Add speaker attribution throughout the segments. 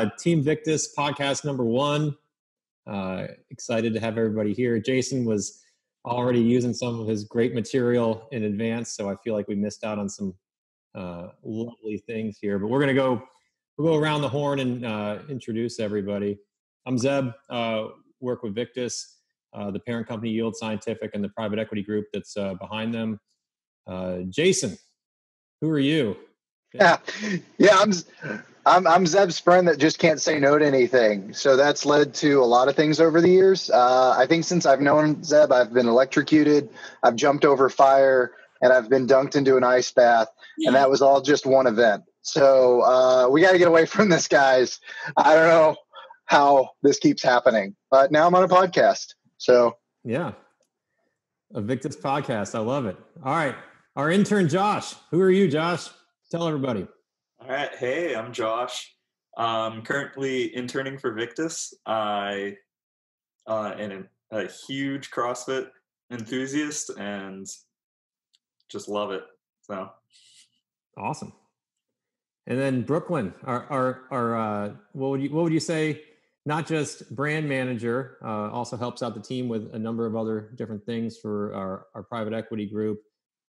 Speaker 1: Uh, Team Victis podcast number one. Uh, excited to have everybody here. Jason was already using some of his great material in advance, so I feel like we missed out on some uh, lovely things here. But we're gonna go, we'll go around the horn and uh, introduce everybody. I'm Zeb. Uh, work with Victis, uh, the parent company Yield Scientific, and the private equity group that's uh, behind them. Uh, Jason, who are you?
Speaker 2: Yeah, yeah, I'm I'm I'm Zeb's friend that just can't say no to anything. So that's led to a lot of things over the years. Uh, I think since I've known Zeb, I've been electrocuted, I've jumped over fire, and I've been dunked into an ice bath, and that was all just one event. So uh, we got to get away from this, guys. I don't know how this keeps happening, but now I'm on a podcast. So
Speaker 1: yeah, a Victis podcast. I love it. All right, our intern Josh. Who are you, Josh? Tell everybody.
Speaker 3: All right. Hey, I'm Josh. I'm currently interning for Victis. I uh, am a, huge CrossFit enthusiast and just love it. So
Speaker 1: awesome. And then Brooklin, our our, our uh, what would you what would you say? Not just brand manager, uh, also helps out the team with a number of other different things for our, our private equity group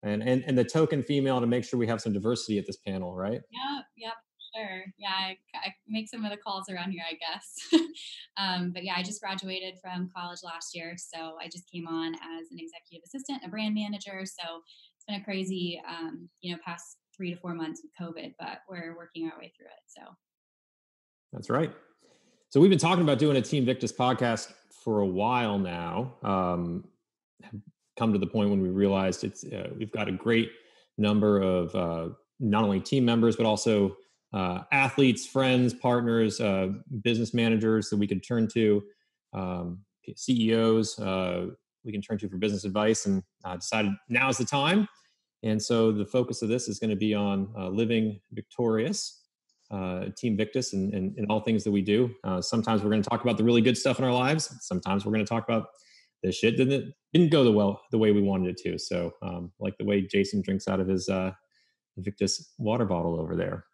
Speaker 1: and, and and the token female to make sure we have some diversity at this panel, right?
Speaker 4: Yeah, yeah, sure. Yeah, I, I, make some of the calls around here, I guess. um, but yeah, I just graduated from college last year, so I just came on as an executive assistant, a brand manager. So it's been a crazy, um, you know, past three to four months with COVID, but we're working our way through it. So
Speaker 1: that's right. So we've been talking about doing a Team Victis podcast for a while now. Um, come to the point when we realized it's uh, we've got a great number of uh, not only team members but also uh, athletes, friends, partners, uh, business managers that we could turn to, um, CEOs uh, we can turn to for business advice, and uh, decided now is the time. And so the focus of this is going to be on living victorious, Team Victis, and, and, and, all things that we do. sometimes we're going to talk about the really good stuff in our lives. Sometimes we're going to talk about the shit didn't didn't go the well the way we wanted it to. So um, like the way Jason drinks out of his uh, Victis water bottle over there.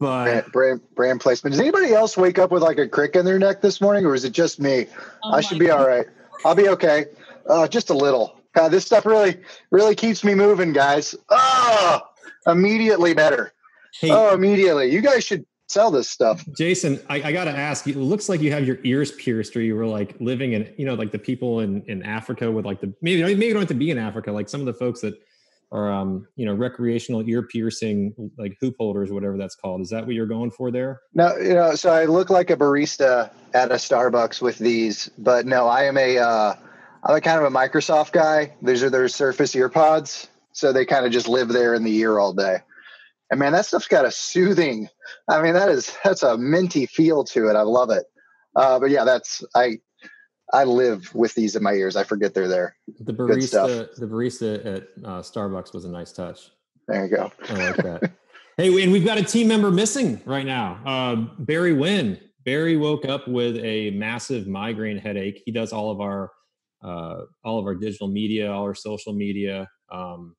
Speaker 2: But brand, brand, brand placement. Does anybody else wake up with like a crick in their neck this morning, or is it just me? Oh I should be God. all right. I'll be okay. Uh, just a little. God, this stuff really really keeps me moving, guys. Oh, immediately better. Hey, oh, immediately. You guys should sell this stuff.
Speaker 1: Jason, I, I got to ask you, it looks like you have your ears pierced or you were like living in, you know, like the people in, in Africa with like the, maybe, maybe you don't have to be in Africa. Like some of the folks that are, um, you know, recreational ear piercing, like hoop holders, whatever that's called. Is that what you're going for there?
Speaker 2: No, you know, so I look like a barista at a Starbucks with these, but no, I am a, uh, I'm a kind of a Microsoft guy. These are their Surface earpods. So they kind of just live there in the ear all day. And man, that stuff's got a soothing. I mean, that is that's a minty feel to it. I love it. Uh, but yeah, that's I I live with these in my ears. I forget they're there.
Speaker 1: The barista, the barista at uh, Starbucks was a nice touch.
Speaker 2: There you go.
Speaker 1: I like that. hey, and we've got a team member missing right now. Uh, Barry Wynn. Barry woke up with a massive migraine headache. He does all of our uh, all of our digital media, all our social media. Um,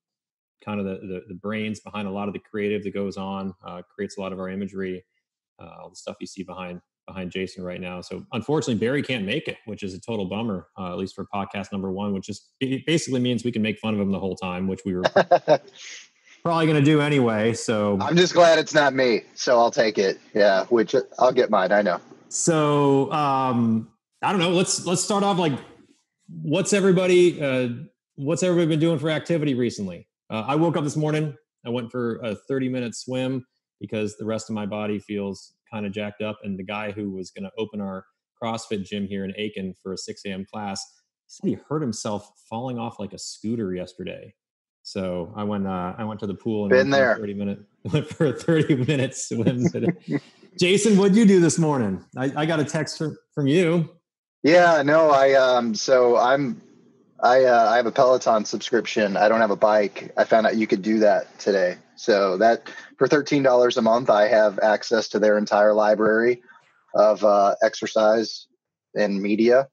Speaker 1: kind of the, the, the brains behind a lot of the creative that goes on, uh, creates a lot of our imagery, uh, all the stuff you see behind behind Jason right now. So unfortunately, Barry can't make it, which is a total bummer, uh, at least for podcast number one, which just it basically means we can make fun of him the whole time, which we were probably going to do anyway. So
Speaker 2: I'm just glad it's not me. So I'll take it. Yeah, which uh, I'll get mine. I know.
Speaker 1: So um, I don't know. Let's let's start off like, what's everybody uh, what's everybody been doing for activity recently? Uh, I woke up this morning. I went for a 30 minute swim because the rest of my body feels kind of jacked up. And the guy who was going to open our CrossFit gym here in Aiken for a 6 a.m. class said he hurt himself falling off like a scooter yesterday. So I went. Uh, I went to the pool and
Speaker 2: been there.
Speaker 1: Thirty minute went for a thirty minute swim. today. Jason, what'd you do this morning? I, I got a text from, from you.
Speaker 2: Yeah, no, I um. So I'm I uh, I have a Peloton subscription. I don't have a bike. I found out you could do that today. So that for thirteen dollars a month, I have access to their entire library of uh, exercise and media.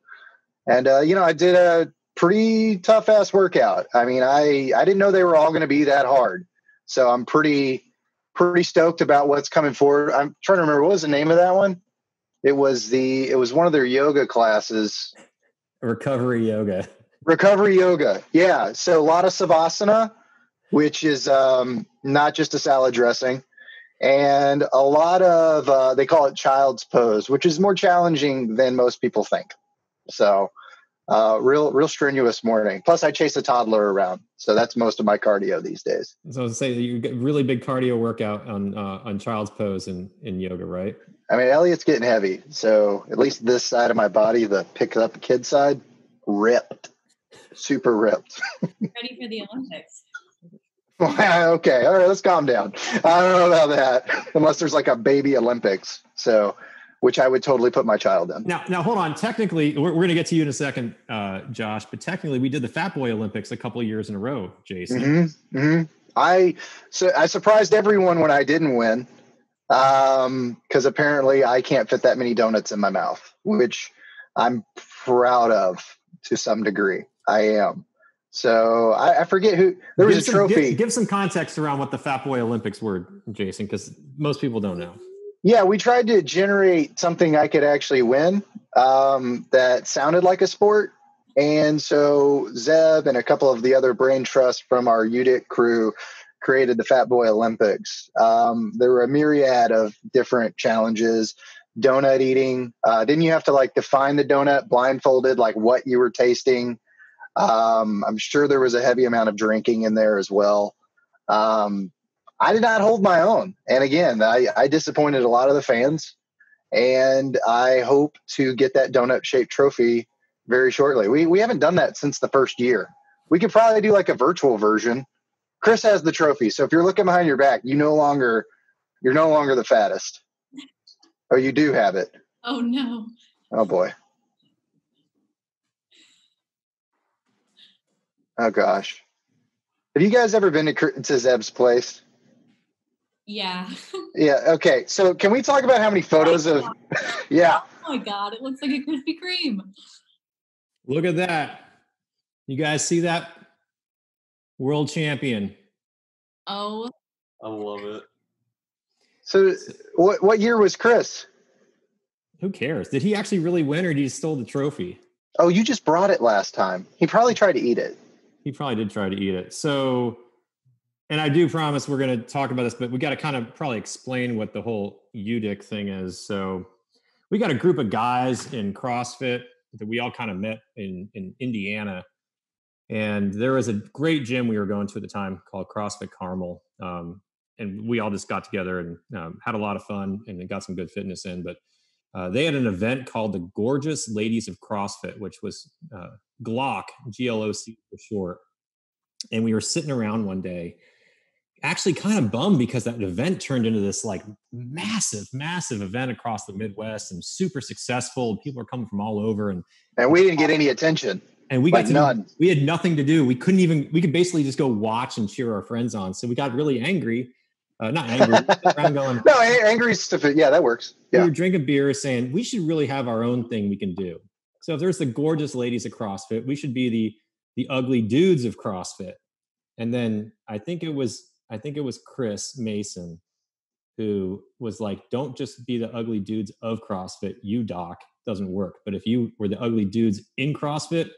Speaker 2: And uh, you know, I did a pretty tough ass workout. I mean, I I didn't know they were all going to be that hard. So I'm pretty pretty stoked about what's coming forward. I'm trying to remember what was the name of that one. It was the it was one of their yoga classes.
Speaker 1: Recovery yoga.
Speaker 2: Recovery yoga. Yeah. So a lot of savasana, which is um, not just a salad dressing, and a lot of uh, they call it child's pose, which is more challenging than most people think. So uh, real real strenuous morning. Plus, I chase a toddler around, so that's most of my cardio these days.
Speaker 1: So I was say you get really big cardio workout on uh, on child's pose in in yoga, right?
Speaker 2: I mean, Elliot's getting heavy, so at least this side of my body, the pick up kid side, ripped, super ripped.
Speaker 4: Ready for the Olympics.
Speaker 2: okay, all right, let's calm down. I don't know about that, unless there's like a baby Olympics. So which I would totally put my child in.
Speaker 1: Now, now hold on. Technically, we're, we're going to get to you in a second, uh, Josh. But technically, we did the Fat Boy Olympics a couple of years in a row, Jason.
Speaker 2: Mm-hmm, mm-hmm. I so I surprised everyone when I didn't win, because um, apparently I can't fit that many donuts in my mouth, which I'm proud of to some degree. I am. So I, I forget who there was a trophy.
Speaker 1: Some, give, give some context around what the Fat Boy Olympics were, Jason, because most people don't know.
Speaker 2: Yeah, we tried to generate something I could actually win um, that sounded like a sport. And so Zeb and a couple of the other brain trusts from our UDIC crew created the Fat Boy Olympics. Um, there were a myriad of different challenges. Donut eating. Uh, didn't you have to like define the donut blindfolded, like what you were tasting? Um, I'm sure there was a heavy amount of drinking in there as well. Um, I did not hold my own. And again, I, I disappointed a lot of the fans. And I hope to get that donut shaped trophy very shortly. We, we haven't done that since the first year. We could probably do like a virtual version. Chris has the trophy. So if you're looking behind your back, you no longer you're no longer the fattest. Oh, you do have it.
Speaker 4: Oh no.
Speaker 2: Oh boy. Oh gosh. Have you guys ever been to, to Zeb's place?
Speaker 4: Yeah.
Speaker 2: yeah. Okay. So can we talk about how many photos of? yeah.
Speaker 4: Oh my god! It looks like a Krispy Kreme.
Speaker 1: Look at that. You guys see that? World champion.
Speaker 4: Oh.
Speaker 3: I love it.
Speaker 2: So what what year was Chris?
Speaker 1: Who cares? Did he actually really win or did he stole the trophy?
Speaker 2: Oh, you just brought it last time. He probably tried to eat it.
Speaker 1: He probably did try to eat it. So and I do promise we're going to talk about this, but we got to kind of probably explain what the whole UDIC thing is. So we got a group of guys in CrossFit that we all kind of met in in Indiana, and there was a great gym we were going to at the time called CrossFit Carmel, um, and we all just got together and um, had a lot of fun and got some good fitness in. But uh, they had an event called the Gorgeous Ladies of CrossFit, which was uh, GLOC, G L O C for short. And we were sitting around one day actually kind of bummed because that event turned into this like massive, massive event across the Midwest and super successful. People are coming from all over, and
Speaker 2: and we didn't get any attention.
Speaker 1: And we like got none. we had nothing to do. We couldn't even. We could basically just go watch and cheer our friends on. So we got really angry. Uh, not angry.
Speaker 2: going, no, angry stuff. Yeah, that works. Yeah.
Speaker 1: We were drinking beer, saying we should really have our own thing we can do. So if there's the gorgeous ladies of CrossFit, we should be the the ugly dudes of CrossFit. And then I think it was I think it was Chris Mason who was like, don't just be the ugly dudes of CrossFit. You doc doesn't work. But if you were the ugly dudes in CrossFit,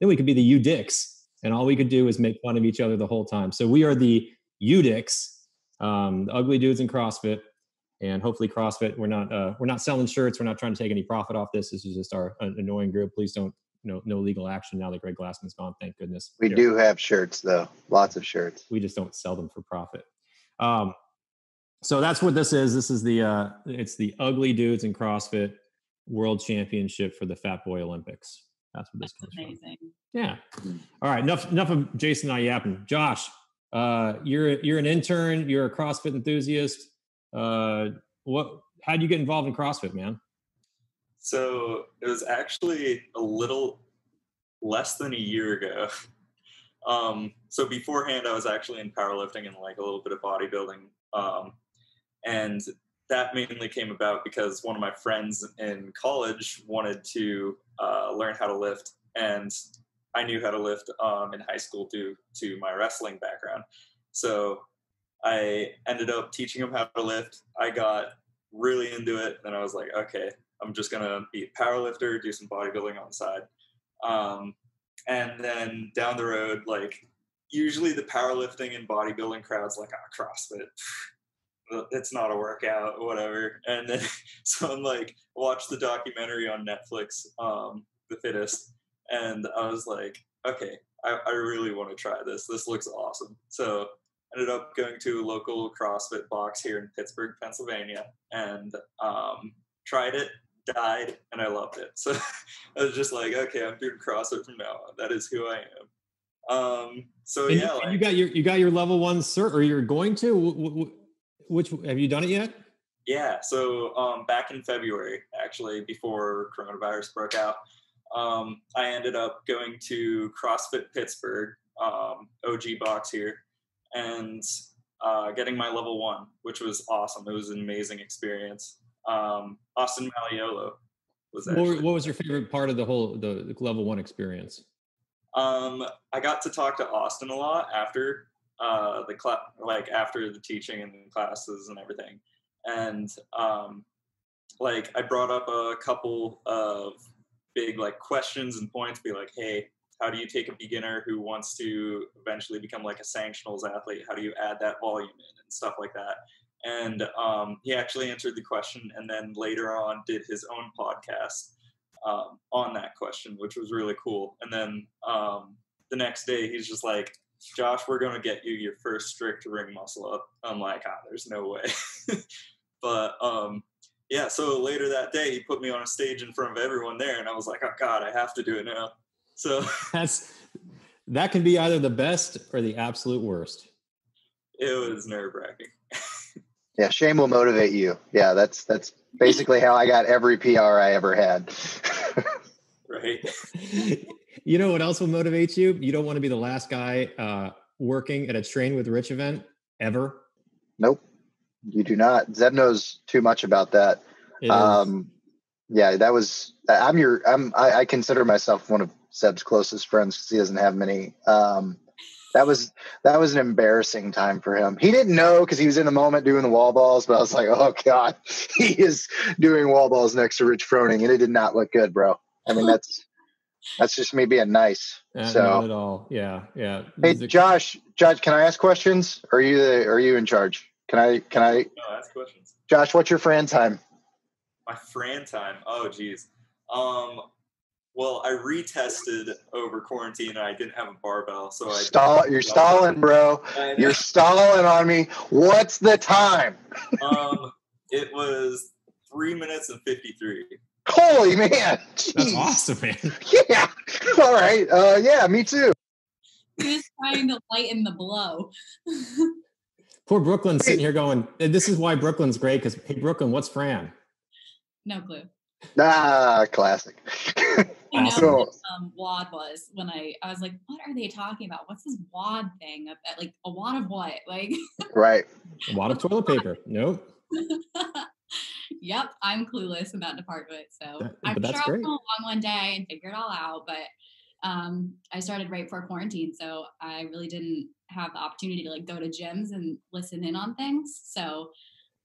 Speaker 1: then we could be the you dicks. And all we could do is make fun of each other the whole time. So we are the you dicks, um, the ugly dudes in CrossFit. And hopefully CrossFit, we're not uh, we're not selling shirts. We're not trying to take any profit off this. This is just our uh, annoying group. Please don't no no legal action now that Greg Glassman's gone. Thank goodness.
Speaker 2: We do have shirts though, lots of shirts.
Speaker 1: We just don't sell them for profit. Um, so that's what this is. This is the uh, it's the ugly dudes in CrossFit World Championship for the Fat Boy Olympics. That's what this that's comes amazing. from. Yeah. All right. Enough enough of Jason and I yapping. Josh, uh, you're you're an intern. You're a CrossFit enthusiast. Uh, what? How would you get involved in CrossFit, man?
Speaker 3: So it was actually a little less than a year ago. Um, so beforehand, I was actually in powerlifting and like a little bit of bodybuilding. Um, and that mainly came about because one of my friends in college wanted to uh, learn how to lift. And I knew how to lift um, in high school due to my wrestling background. So I ended up teaching him how to lift. I got really into it. Then I was like, okay, I'm just gonna be a power lifter, do some bodybuilding on the side. Um, and then down the road, like usually the powerlifting and bodybuilding crowds like, ah, CrossFit. It's not a workout, whatever. And then so I'm like, watch the documentary on Netflix, um, The Fittest, and I was like, okay, I, I really want to try this. This looks awesome. So ended up going to a local CrossFit box here in Pittsburgh, Pennsylvania, and um, tried it, died, and I loved it. So I was just like, okay, I'm doing CrossFit from now on. That is who I am. Um, so
Speaker 1: and
Speaker 3: yeah,
Speaker 1: you,
Speaker 3: like,
Speaker 1: you got your you got your level one cert, or you're going to. Which have you done it yet?
Speaker 3: Yeah, so um, back in February, actually, before coronavirus broke out, um, I ended up going to CrossFit Pittsburgh, um, OG box here, and uh, getting my level one, which was awesome. It was an amazing experience. Um, Austin Malleolo was
Speaker 1: What,
Speaker 3: actually.
Speaker 1: what was your favorite part of the whole the, the level one experience?
Speaker 3: Um, I got to talk to Austin a lot after uh, the class, like after the teaching and the classes and everything, and um, like I brought up a couple of big like questions and points. Be like, hey, how do you take a beginner who wants to eventually become like a sanctionals athlete? How do you add that volume in and stuff like that? And um, he actually answered the question, and then later on did his own podcast um, on that question, which was really cool. And then um, the next day, he's just like, Josh, we're going to get you your first strict ring muscle up. I'm like, ah, there's no way. but um, yeah, so later that day, he put me on a stage in front of everyone there, and I was like, oh God, I have to do it now. So
Speaker 1: That's that can be either the best or the absolute worst.
Speaker 3: it was nerve wracking.
Speaker 2: Yeah, shame will motivate you. Yeah, that's that's basically how I got every PR I ever had.
Speaker 3: Right.
Speaker 1: you know what else will motivate you? You don't want to be the last guy uh, working at a train with Rich event ever.
Speaker 2: nope, you do not. Zeb knows too much about that. Um, yeah, that was. I'm your. I'm. I, I consider myself one of Zeb's closest friends because he doesn't have many. Um, that was that was an embarrassing time for him. He didn't know because he was in the moment doing the wall balls, but I was like, oh god, he is doing wall balls next to Rich Froning, and it did not look good, bro. I mean, that's that's just me being nice.
Speaker 1: uh,
Speaker 2: so-
Speaker 1: not at all. Yeah, yeah.
Speaker 2: Hey,
Speaker 1: The-
Speaker 2: Josh, Josh, can I ask questions? Are you the, are you in charge? Can I can I
Speaker 3: No, ask questions.
Speaker 2: Josh, what's your Fran time?
Speaker 3: My Fran time. Oh, geez. Um, well, I retested over quarantine. and I didn't have a barbell, so I
Speaker 2: Stall, you're stalling, bro. You're stalling on me. What's the time?
Speaker 3: um, it was three minutes and fifty-three.
Speaker 2: Holy man.
Speaker 1: That's awesome, man.
Speaker 2: Yeah. All right. Uh, yeah, me too.
Speaker 4: He was trying to lighten the blow.
Speaker 1: Poor Brooklin's sitting here going, this is why Brooklin's great because, hey, Brooklin, what's Fran?
Speaker 4: no clue.
Speaker 2: Ah, classic.
Speaker 4: I know
Speaker 2: So-
Speaker 4: what um, WOD was when I I was like, what are they talking about? What's this WOD thing? Of- Like a wad of what? Like,
Speaker 2: right.
Speaker 1: A wad of toilet paper. Nope.
Speaker 4: yep, I'm clueless in that department. So
Speaker 1: That-
Speaker 4: I'm
Speaker 1: but
Speaker 4: sure I'll
Speaker 1: great.
Speaker 4: come along one day and figure it all out. But um, I started right before quarantine, so I really didn't have the opportunity to like go to gyms and listen in on things. So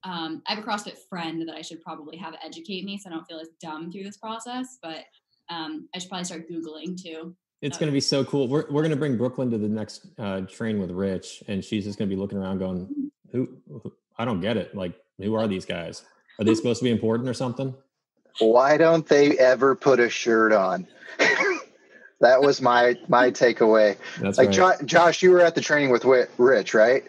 Speaker 4: um, I have a CrossFit friend that I should probably have educate me, so I don't feel as dumb through this process. But um, I should probably start googling too.
Speaker 1: It's
Speaker 4: Uh,
Speaker 1: going to be so cool. We're, we're going to bring Brooklin to the next uh, train with Rich, and she's just going to be looking around going, who, who? I don't get it. Like, who are these guys? Are they supposed to be important or something?
Speaker 2: Why don't they ever put a shirt on? that was my my takeaway.
Speaker 1: That's
Speaker 2: Like
Speaker 1: right.
Speaker 2: Jo- Josh, you were at the training with Rich, right?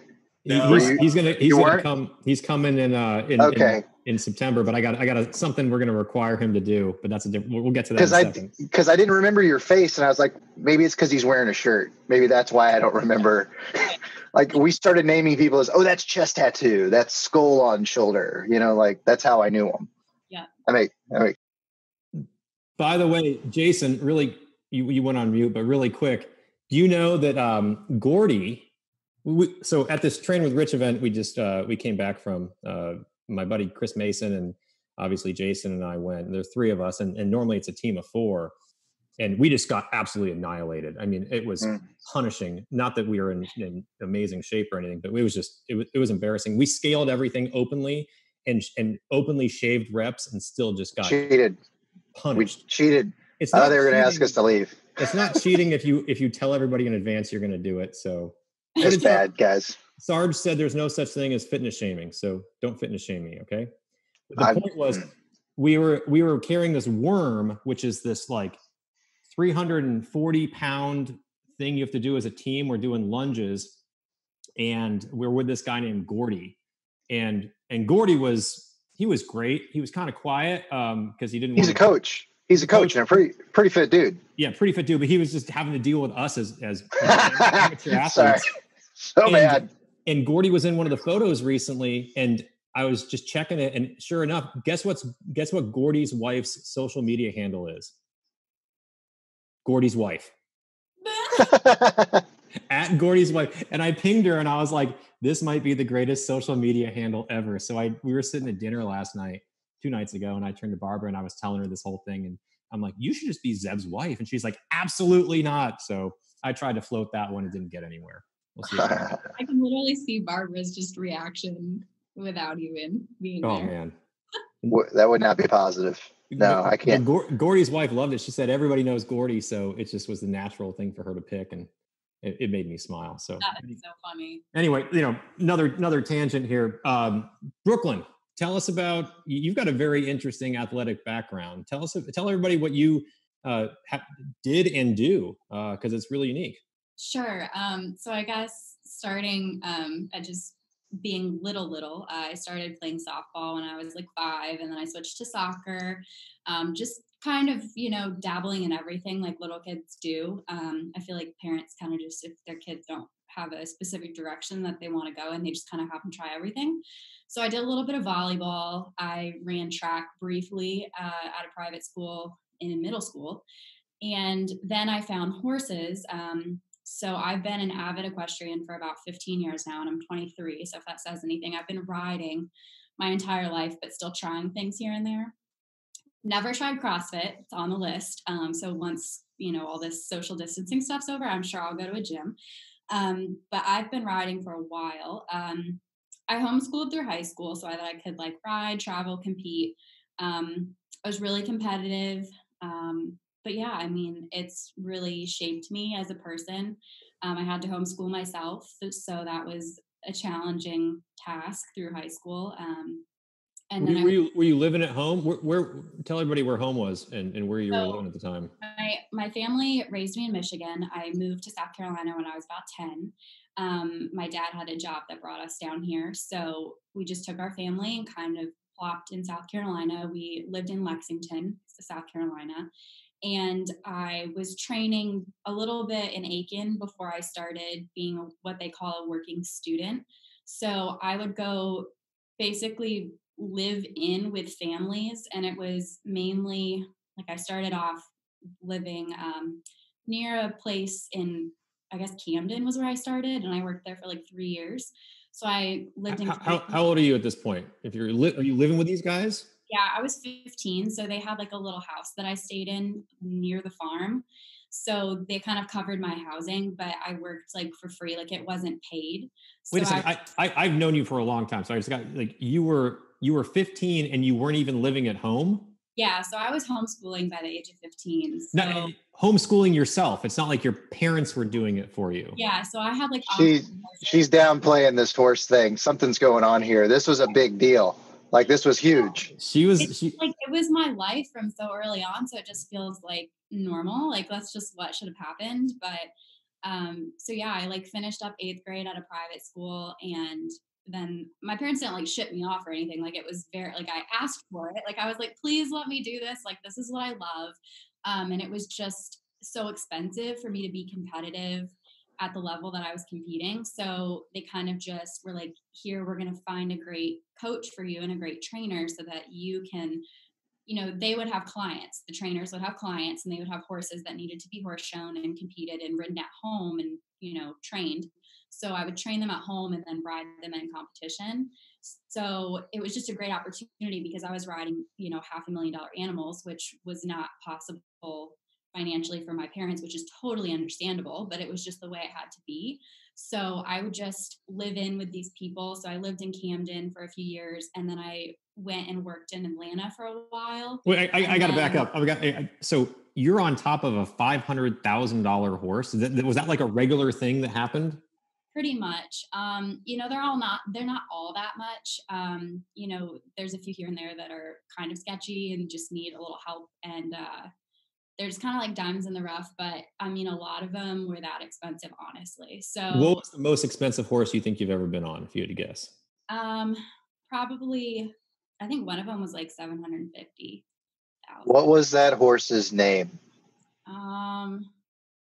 Speaker 3: No,
Speaker 1: he's, he's gonna he's
Speaker 2: you
Speaker 1: gonna
Speaker 2: weren't?
Speaker 1: come. He's coming in uh in, in
Speaker 2: Okay.
Speaker 1: in September. But I got I got a, something we're gonna require him to do. But that's a different. We'll, we'll get to that
Speaker 2: Because
Speaker 1: a
Speaker 2: I
Speaker 1: second.
Speaker 2: because I didn't remember your face, and I was like, maybe it's because he's wearing a shirt. Maybe that's why I don't remember. like we started naming people as, oh, that's chest tattoo, that's skull on shoulder. You know, like that's how I knew him.
Speaker 4: Yeah.
Speaker 2: I mean, I mean,
Speaker 1: By the way, Jason, really, you, you went on mute, but really quick. Do you know that um, Gordy? We, so at this train with Rich event, we just uh, we came back from uh, my buddy Chris Mason and obviously Jason and I went. And there's three of us, and, and normally it's a team of four. and we just got absolutely annihilated. I mean, it was
Speaker 2: Mm.
Speaker 1: punishing. Not that we were in, in amazing shape or anything, but it was just it was it was embarrassing. We scaled everything openly and and openly shaved reps, and still just got
Speaker 2: Cheated. We
Speaker 1: punished.
Speaker 2: cheated.
Speaker 1: It's
Speaker 2: thought
Speaker 1: not
Speaker 2: they were going to ask us to leave.
Speaker 1: It's not cheating if you if you tell everybody in advance you're going to do it. So
Speaker 2: It's bad, guys.
Speaker 1: Sarge said there's no such thing as fitness shaming. So don't fitness shame me. Okay. The
Speaker 2: I-
Speaker 1: point was we were we were carrying this worm, which is this like 340 pound thing you have to do as a team. We're doing lunges, and we're with this guy named Gordy, and and Gordy was he was great. He was kind of quiet um because he didn't.
Speaker 2: He's a coach. He's a coach and a pretty pretty fit dude.
Speaker 1: Yeah, pretty fit dude, but he was just having to deal with us as as amateur athletes.
Speaker 2: Sorry. So
Speaker 1: And-
Speaker 2: bad.
Speaker 1: And Gordy was in one of the photos recently, and I was just checking it, and sure enough, guess what's guess what Gordy's wife's social media handle is? Gordy's wife at Gordy's wife, and I pinged her, and I was like, "This might be the greatest social media handle ever." So I we were sitting at dinner last night, two nights ago, and I turned to Barbara and I was telling her this whole thing, and I'm like, "You should just be Zeb's wife," and she's like, "Absolutely not." So I tried to float that one, and didn't get anywhere. We'll see.
Speaker 4: I can literally see Barbara's just reaction without even being
Speaker 1: oh
Speaker 4: there.
Speaker 1: man.
Speaker 2: That would not be positive. No, I can't.
Speaker 1: Gor- Gordy's wife loved it. She said everybody knows Gordy, so it just was the natural thing for her to pick, and it, it made me smile. So
Speaker 4: That is so funny.
Speaker 1: anyway, you know, another another tangent here. Um, Brooklin, tell us about. you- You've got a very interesting athletic background. Tell us, tell everybody what you uh, ha- did and do, because it's really unique.
Speaker 4: Sure. Um, so I guess starting um, at just being little, little, uh, I started playing softball when I was like five, and then I switched to soccer. Um, just kind of, you know, dabbling in everything like little kids do. Um, I feel like parents kind of just, if their kids don't have a specific direction that they want to go and they just kind of have them try everything. So I did a little bit of volleyball. I ran track briefly uh, at a private school in middle school. And then I found horses. Um, so I've been an avid equestrian for about 15 years now, and I'm 23. So if that says anything, I've been riding my entire life, but still trying things here and there. Never tried CrossFit. It's on the list. Um, so once you know all this social distancing stuff's over, I'm sure I'll go to a gym. Um, but I've been riding for a while. Um, I homeschooled through high school so that I could like ride, travel, compete. Um, I was really competitive. Um, but yeah, I mean, it's really shaped me as a person. Um, I had to homeschool myself, so that was a challenging task through high school. Um, and
Speaker 1: Were,
Speaker 4: then
Speaker 1: were
Speaker 4: I,
Speaker 1: you were you living at home? Where, where tell everybody where home was and, and where you were living at the time.
Speaker 4: my my family raised me in Michigan. I moved to South Carolina when I was about ten. Um, my dad had a job that brought us down here, so we just took our family and kind of plopped in South Carolina. We lived in Lexington, South Carolina, and I was training a little bit in Aiken before I started being what they call a working student. So I would go basically live in with families, and it was mainly like I started off living um, near a place in I guess Camden was where I started, and I worked there for like three years. So I lived in.
Speaker 1: How, how, how old are you at this point? If you're li- are you living with these guys?
Speaker 4: Yeah, I was 15. So they had like a little house that I stayed in near the farm. So they kind of covered my housing, but I worked like for free. Like it wasn't paid.
Speaker 1: Wait a second. I, I I've known you for a long time, so I just got like you were you were 15 and you weren't even living at home.
Speaker 4: yeah, so I was homeschooling by the age of 15. So,
Speaker 1: Not homeschooling yourself. It's not like your parents were doing it for you.
Speaker 4: yeah, so I had like
Speaker 2: She- She's downplaying this horse thing. Something's going on here. This was a big deal. Like this was huge.
Speaker 1: She was
Speaker 4: It's
Speaker 1: she
Speaker 4: like it was my life from so early on so it just feels like normal. Like that's just what should have happened but um so yeah i like finished up eighth grade at a private school and then my parents didn't like ship me off or anything. Like it was very like i asked for it. Like i was like please let me do this. Like this is what i love. Um and it was just so expensive for me to be competitive at the level that I was competing. So they kind of just were like, here, we're going to find a great coach for you and a great trainer so that you can, you know, they would have clients. The trainers would have clients and they would have horses that needed to be horse shown and competed and ridden at home and, you know, trained. So I would train them at home and then ride them in competition. So it was just a great opportunity because I was riding, you know, half a million dollar animals, which was not possible financially for my parents, which is totally understandable, but it was just the way it had to be. So I would just live in with these people. So I lived in Camden for a few years and then I went and worked in Atlanta for a while.
Speaker 1: Wait, I, I, I got to back up. I got, I, so you're on top of a $500,000 horse. That, was that like a regular thing that happened?
Speaker 4: Pretty much. Um, you know, they're all not, they're not all that much. Um, you know, there's a few here and there that are kind of sketchy and just need a little help. And, uh, they're just kind of like diamonds in the rough, but I mean, a lot of them were that expensive, honestly. So,
Speaker 1: what was the most expensive horse you think you've ever been on, if you had to guess?
Speaker 4: Um, probably, I think one of them was like seven hundred fifty.
Speaker 2: What was that horse's name?
Speaker 4: Um,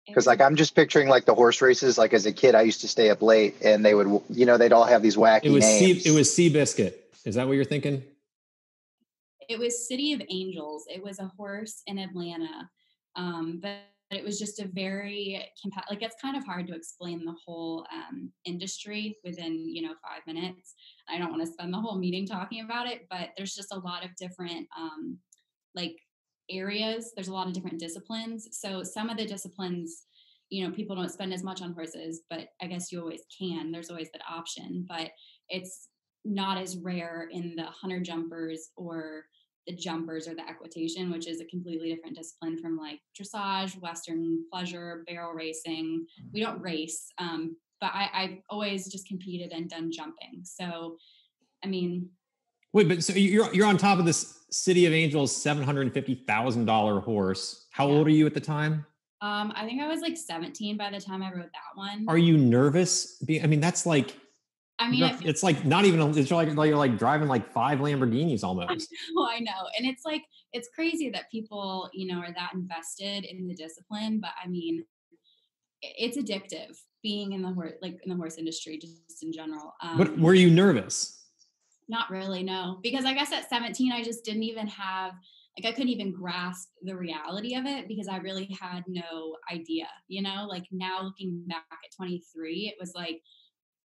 Speaker 2: because like I'm just picturing like the horse races. Like as a kid, I used to stay up late, and they would, you know, they'd all have these wacky
Speaker 1: it was
Speaker 2: names.
Speaker 1: Sea, it was Seabiscuit. Is that what you're thinking?
Speaker 4: It was City of Angels. It was a horse in Atlanta, um, but it was just a very like it's kind of hard to explain the whole um, industry within you know five minutes. I don't want to spend the whole meeting talking about it, but there's just a lot of different um, like areas. There's a lot of different disciplines. So some of the disciplines, you know, people don't spend as much on horses, but I guess you always can. There's always that option, but it's not as rare in the hunter jumpers or the jumpers or the equitation, which is a completely different discipline from like dressage, Western pleasure, barrel racing. We don't race, um, but I, I've always just competed and done jumping. So, I mean,
Speaker 1: Wait, but so you're you're on top of this City of Angels seven hundred and fifty thousand dollar horse. How yeah. old are you at the time?
Speaker 4: Um, I think I was like seventeen by the time I wrote that one.
Speaker 1: Are you nervous? I mean, that's like.
Speaker 4: I mean,
Speaker 1: it's like not even. It's like, like you're like driving like five Lamborghinis almost.
Speaker 4: Oh, I know, and it's like it's crazy that people you know are that invested in the discipline. But I mean, it's addictive being in the horse like in the horse industry just in general.
Speaker 1: Um, but were you nervous?
Speaker 4: Not really, no. Because I guess at 17, I just didn't even have, like, I couldn't even grasp the reality of it because I really had no idea, you know? Like, now looking back at 23, it was like,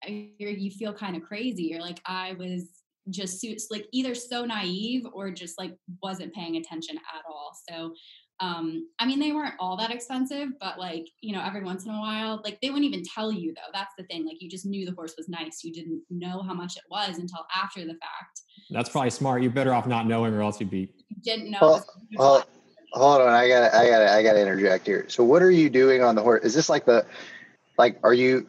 Speaker 4: you feel kind of crazy. You're like, I was just like either so naive or just like wasn't paying attention at all. So um i mean they weren't all that expensive but like you know every once in a while like they wouldn't even tell you though. That's the thing like you just knew the horse was nice. You didn't know how much it was until after the fact.
Speaker 1: That's probably smart. You're better off not knowing or else you'd be
Speaker 4: you didn't know.
Speaker 2: Well, well, hold on. I gotta i gotta i gotta interject here. So what are you doing on the horse is this like the like are you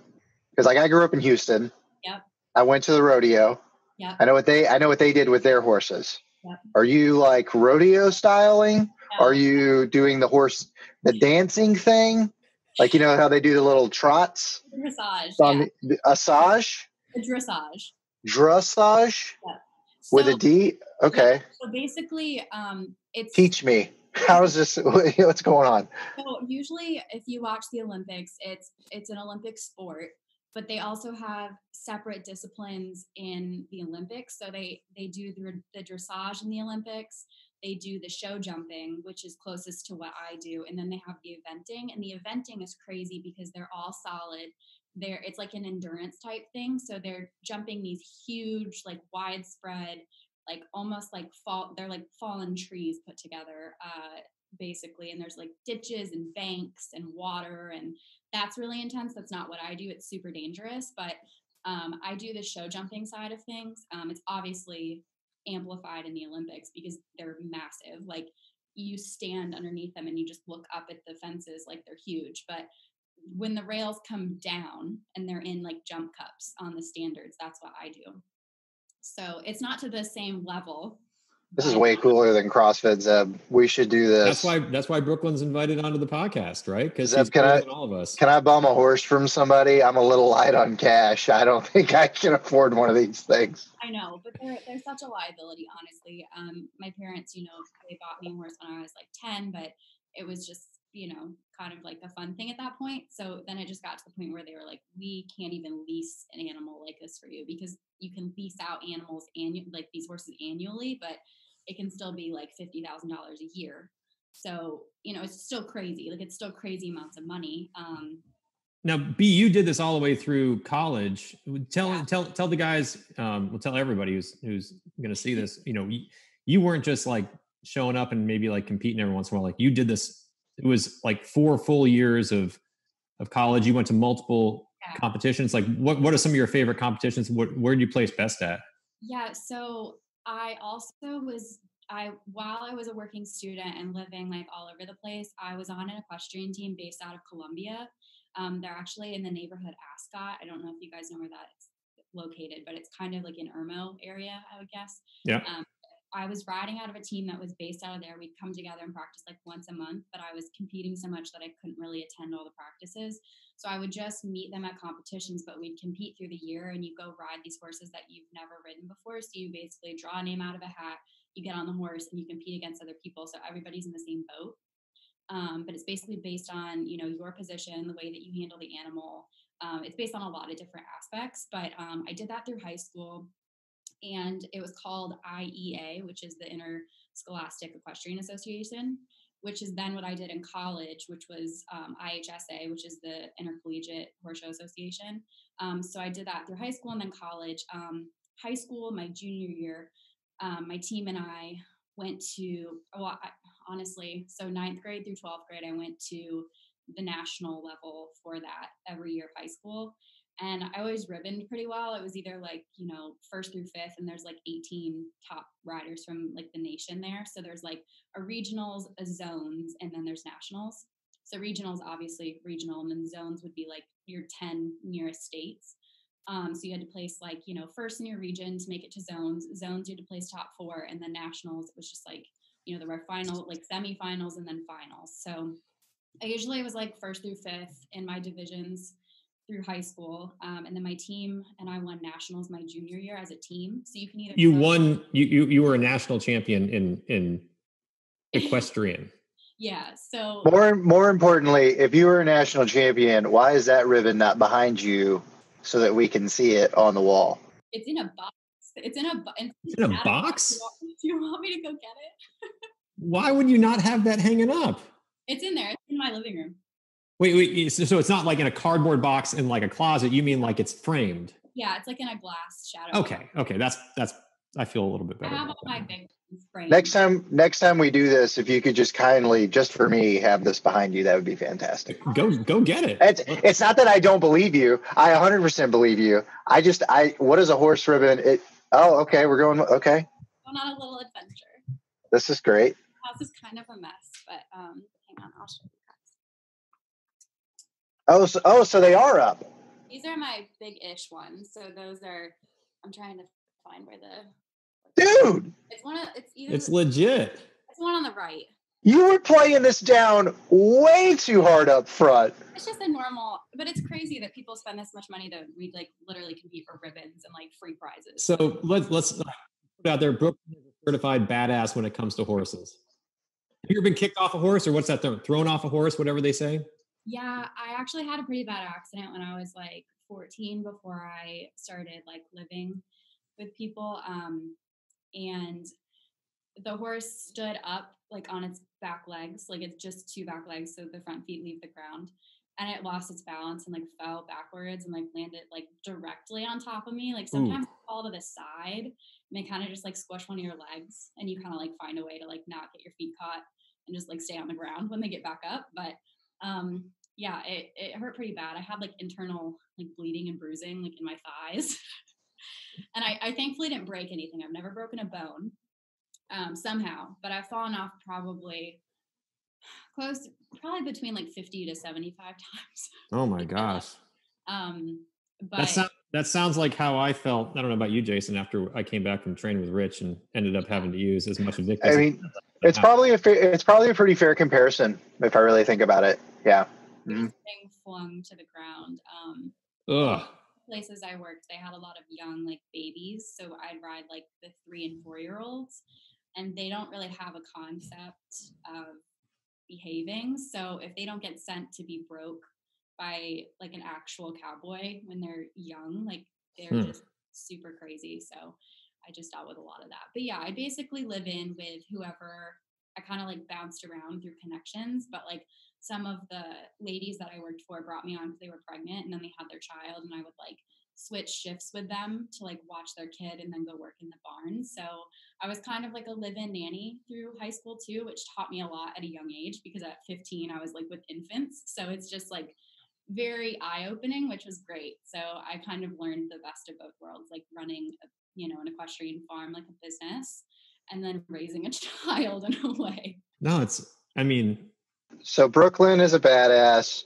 Speaker 2: because like i grew up in houston
Speaker 4: yep
Speaker 2: i went to the rodeo
Speaker 4: yeah
Speaker 2: i know what they i know what they did with their horses yep. are you like rodeo styling are you doing the horse, the dancing thing? Like, you know how they do the little trots?
Speaker 4: Dressage.
Speaker 2: Yeah. the, assage?
Speaker 4: The dressage.
Speaker 2: Dressage?
Speaker 4: Yeah.
Speaker 2: So, With a D? Okay.
Speaker 4: So basically, um, it's.
Speaker 2: Teach me. How is this? What's going on?
Speaker 4: So usually, if you watch the Olympics, it's it's an Olympic sport, but they also have separate disciplines in the Olympics. So they they do the, dressage in the Olympics they do the show jumping, which is closest to what I do, and then they have the eventing. And the eventing is crazy because they're all solid. They're it's like an endurance type thing. So they're jumping these huge, like widespread, like almost like fall. They're like fallen trees put together, uh, basically. And there's like ditches and banks and water, and that's really intense. That's not what I do. It's super dangerous, but um, I do the show jumping side of things. Um, it's obviously amplified in the Olympics because they're massive. Like you stand underneath them and you just look up at the fences like they're huge. But when the rails come down and they're in like jump cups on the standards, that's what I do. So it's not to the same level
Speaker 2: this is way cooler than CrossFit, Zeb. We should do this.
Speaker 1: That's why. That's why Brooklin's invited onto the podcast, right? Because Zeb,
Speaker 2: can I,
Speaker 1: all of us.
Speaker 2: Can I bum a horse from somebody? I'm a little light on cash. I don't think I can afford one of these things.
Speaker 4: I know, but they're they're such a liability. Honestly, um, my parents, you know, they bought me a horse when I was like ten, but it was just you know kind of like a fun thing at that point. So then it just got to the point where they were like, we can't even lease an animal like this for you because you can lease out animals annual like these horses annually, but it can still be like $50,000 a year. So, you know, it's still crazy. Like it's still crazy amounts of money. Um,
Speaker 1: now, B, you did this all the way through college. Tell yeah. tell tell the guys. Um, we'll tell everybody who's who's going to see this. You know, you, you weren't just like showing up and maybe like competing every once in a while. Like you did this it was like four full years of of college. You went to multiple
Speaker 4: Yeah.
Speaker 1: competitions. Like, what what are some of your favorite competitions? What where do you place best at?
Speaker 4: Yeah, so I also was I while I was a working student and living like all over the place, I was on an equestrian team based out of Columbia. Um, they're actually in the neighborhood Ascot. I don't know if you guys know where that's located, but it's kind of like in Irmo area, I would guess.
Speaker 1: Yeah.
Speaker 4: Um, I was riding out of a team that was based out of there. We'd come together and practice like once a month, but I was competing so much that I couldn't really attend all the practices. So I would just meet them at competitions, but we'd compete through the year and you go ride these horses that you've never ridden before. So you basically draw a name out of a hat, you get on the horse and you compete against other people. So everybody's in the same boat. Um, but it's basically based on, you know, your position, the way that you handle the animal. Um, it's based on a lot of different aspects, but um, I did that through high school and it was called IEA, which is the Interscholastic Equestrian Association, which is then what I did in college, which was um, IHSA, which is the Intercollegiate Horse Show Association. Um, so I did that through high school and then college. Um, high school, my junior year, um, my team and I went to, well, I, honestly, so ninth grade through 12th grade, I went to the national level for that every year of high school and I always ribboned pretty well. It was either like, you know, first through fifth, and there's like 18 top riders from like the nation there. So there's like a regionals, a zones, and then there's nationals. So regionals, obviously regional, and then zones would be like your 10 nearest states. Um, so you had to place like, you know, first in your region to make it to zones. Zones, you had to place top four, and then nationals, it was just like, you know, there were final, like semifinals and then finals. So I usually was like first through fifth in my divisions through high school, um, and then my team and I won nationals my junior year as a team. So you can either
Speaker 1: You won. You you you were a national champion in in equestrian.
Speaker 4: Yeah. So
Speaker 2: More more importantly, if you were a national champion, why is that ribbon not behind you so that we can see it on the wall?
Speaker 4: it's in a box. It's in a bo-
Speaker 1: It's in a box?
Speaker 4: Do you want me to go get it?
Speaker 1: Why would you not have that hanging up?
Speaker 4: It's in there. It's in my living room.
Speaker 1: Wait, wait. So, so it's not like in a cardboard box in like a closet. You mean like it's framed?
Speaker 4: Yeah, it's like in a glass shadow. box.
Speaker 1: Okay, okay. That's that's. I feel a little bit
Speaker 4: I
Speaker 1: better.
Speaker 4: have all my
Speaker 1: that.
Speaker 4: big framed.
Speaker 2: Next time next time we do this, if you could just kindly, just for me, have this behind you, that would be fantastic.
Speaker 1: Go go get it.
Speaker 2: It's it's not that I don't believe you. I 100% believe you. I just I what is a horse ribbon? It oh okay, we're going okay.
Speaker 4: Going on a little adventure.
Speaker 2: This is great.
Speaker 4: House is kind of a mess, but um, hang on, I'll show you guys.
Speaker 2: Oh so, oh so they are up.
Speaker 4: These are my big-ish ones. So those are. I'm trying to find where the.
Speaker 2: Dude,
Speaker 4: It's one of. It's either.
Speaker 1: It's legit.
Speaker 4: it's one on the right.
Speaker 2: you were playing this down way too hard up front.
Speaker 4: It's just a normal, but it's crazy that people spend this much money to we like literally compete for ribbons and like free prizes.
Speaker 1: So let's let's put out there. Brooke is a certified badass when it comes to horses. Have you ever been kicked off a horse, or what's that term? Thrown off a horse, whatever they say.
Speaker 4: Yeah, I actually had a pretty bad accident when I was like 14 before I started like living with people. Um, and the horse stood up like on its back legs, like it's just two back legs, so the front feet leave the ground. And it lost its balance and like fell backwards and like landed like directly on top of me. Like sometimes they fall to the side and they kind of just like squish one of your legs and you kind of like find a way to like not get your feet caught and just like stay on the ground when they get back up. But um yeah, it, it hurt pretty bad. I had like internal like bleeding and bruising like in my thighs. and I, I thankfully didn't break anything. I've never broken a bone um, somehow, but I've fallen off probably close, probably between like 50 to 75 times.
Speaker 1: Oh my gosh.
Speaker 4: Um, but
Speaker 1: That sounds that sounds like how I felt. I don't know about you, Jason. After I came back from training with Rich and ended up having to use as much of it.
Speaker 2: I mean, it's probably a fair, it's probably a pretty fair comparison if I really think about it. Yeah. Mhm.
Speaker 4: being flung to the ground. Um,
Speaker 1: Ugh.
Speaker 4: places I worked, they had a lot of young like babies. So I'd ride like the three and four year olds, and they don't really have a concept of behaving. So if they don't get sent to be broke by like an actual cowboy when they're young, like they're
Speaker 1: Hmm.
Speaker 4: just super crazy. So I just dealt with a lot of that. But yeah, I basically live in with whoever I kind of like bounced around through connections, but like some of the ladies that I worked for brought me on because they were pregnant and then they had their child and I would like switch shifts with them to like watch their kid and then go work in the barn. So I was kind of like a live-in nanny through high school too, which taught me a lot at a young age because at 15 I was like with infants. So it's just like very eye-opening, which was great. So I kind of learned the best of both worlds, like running, a, you know, an equestrian farm like a business, and then raising a child in a way.
Speaker 1: No, it's. I mean,
Speaker 2: so Brooklin is a badass.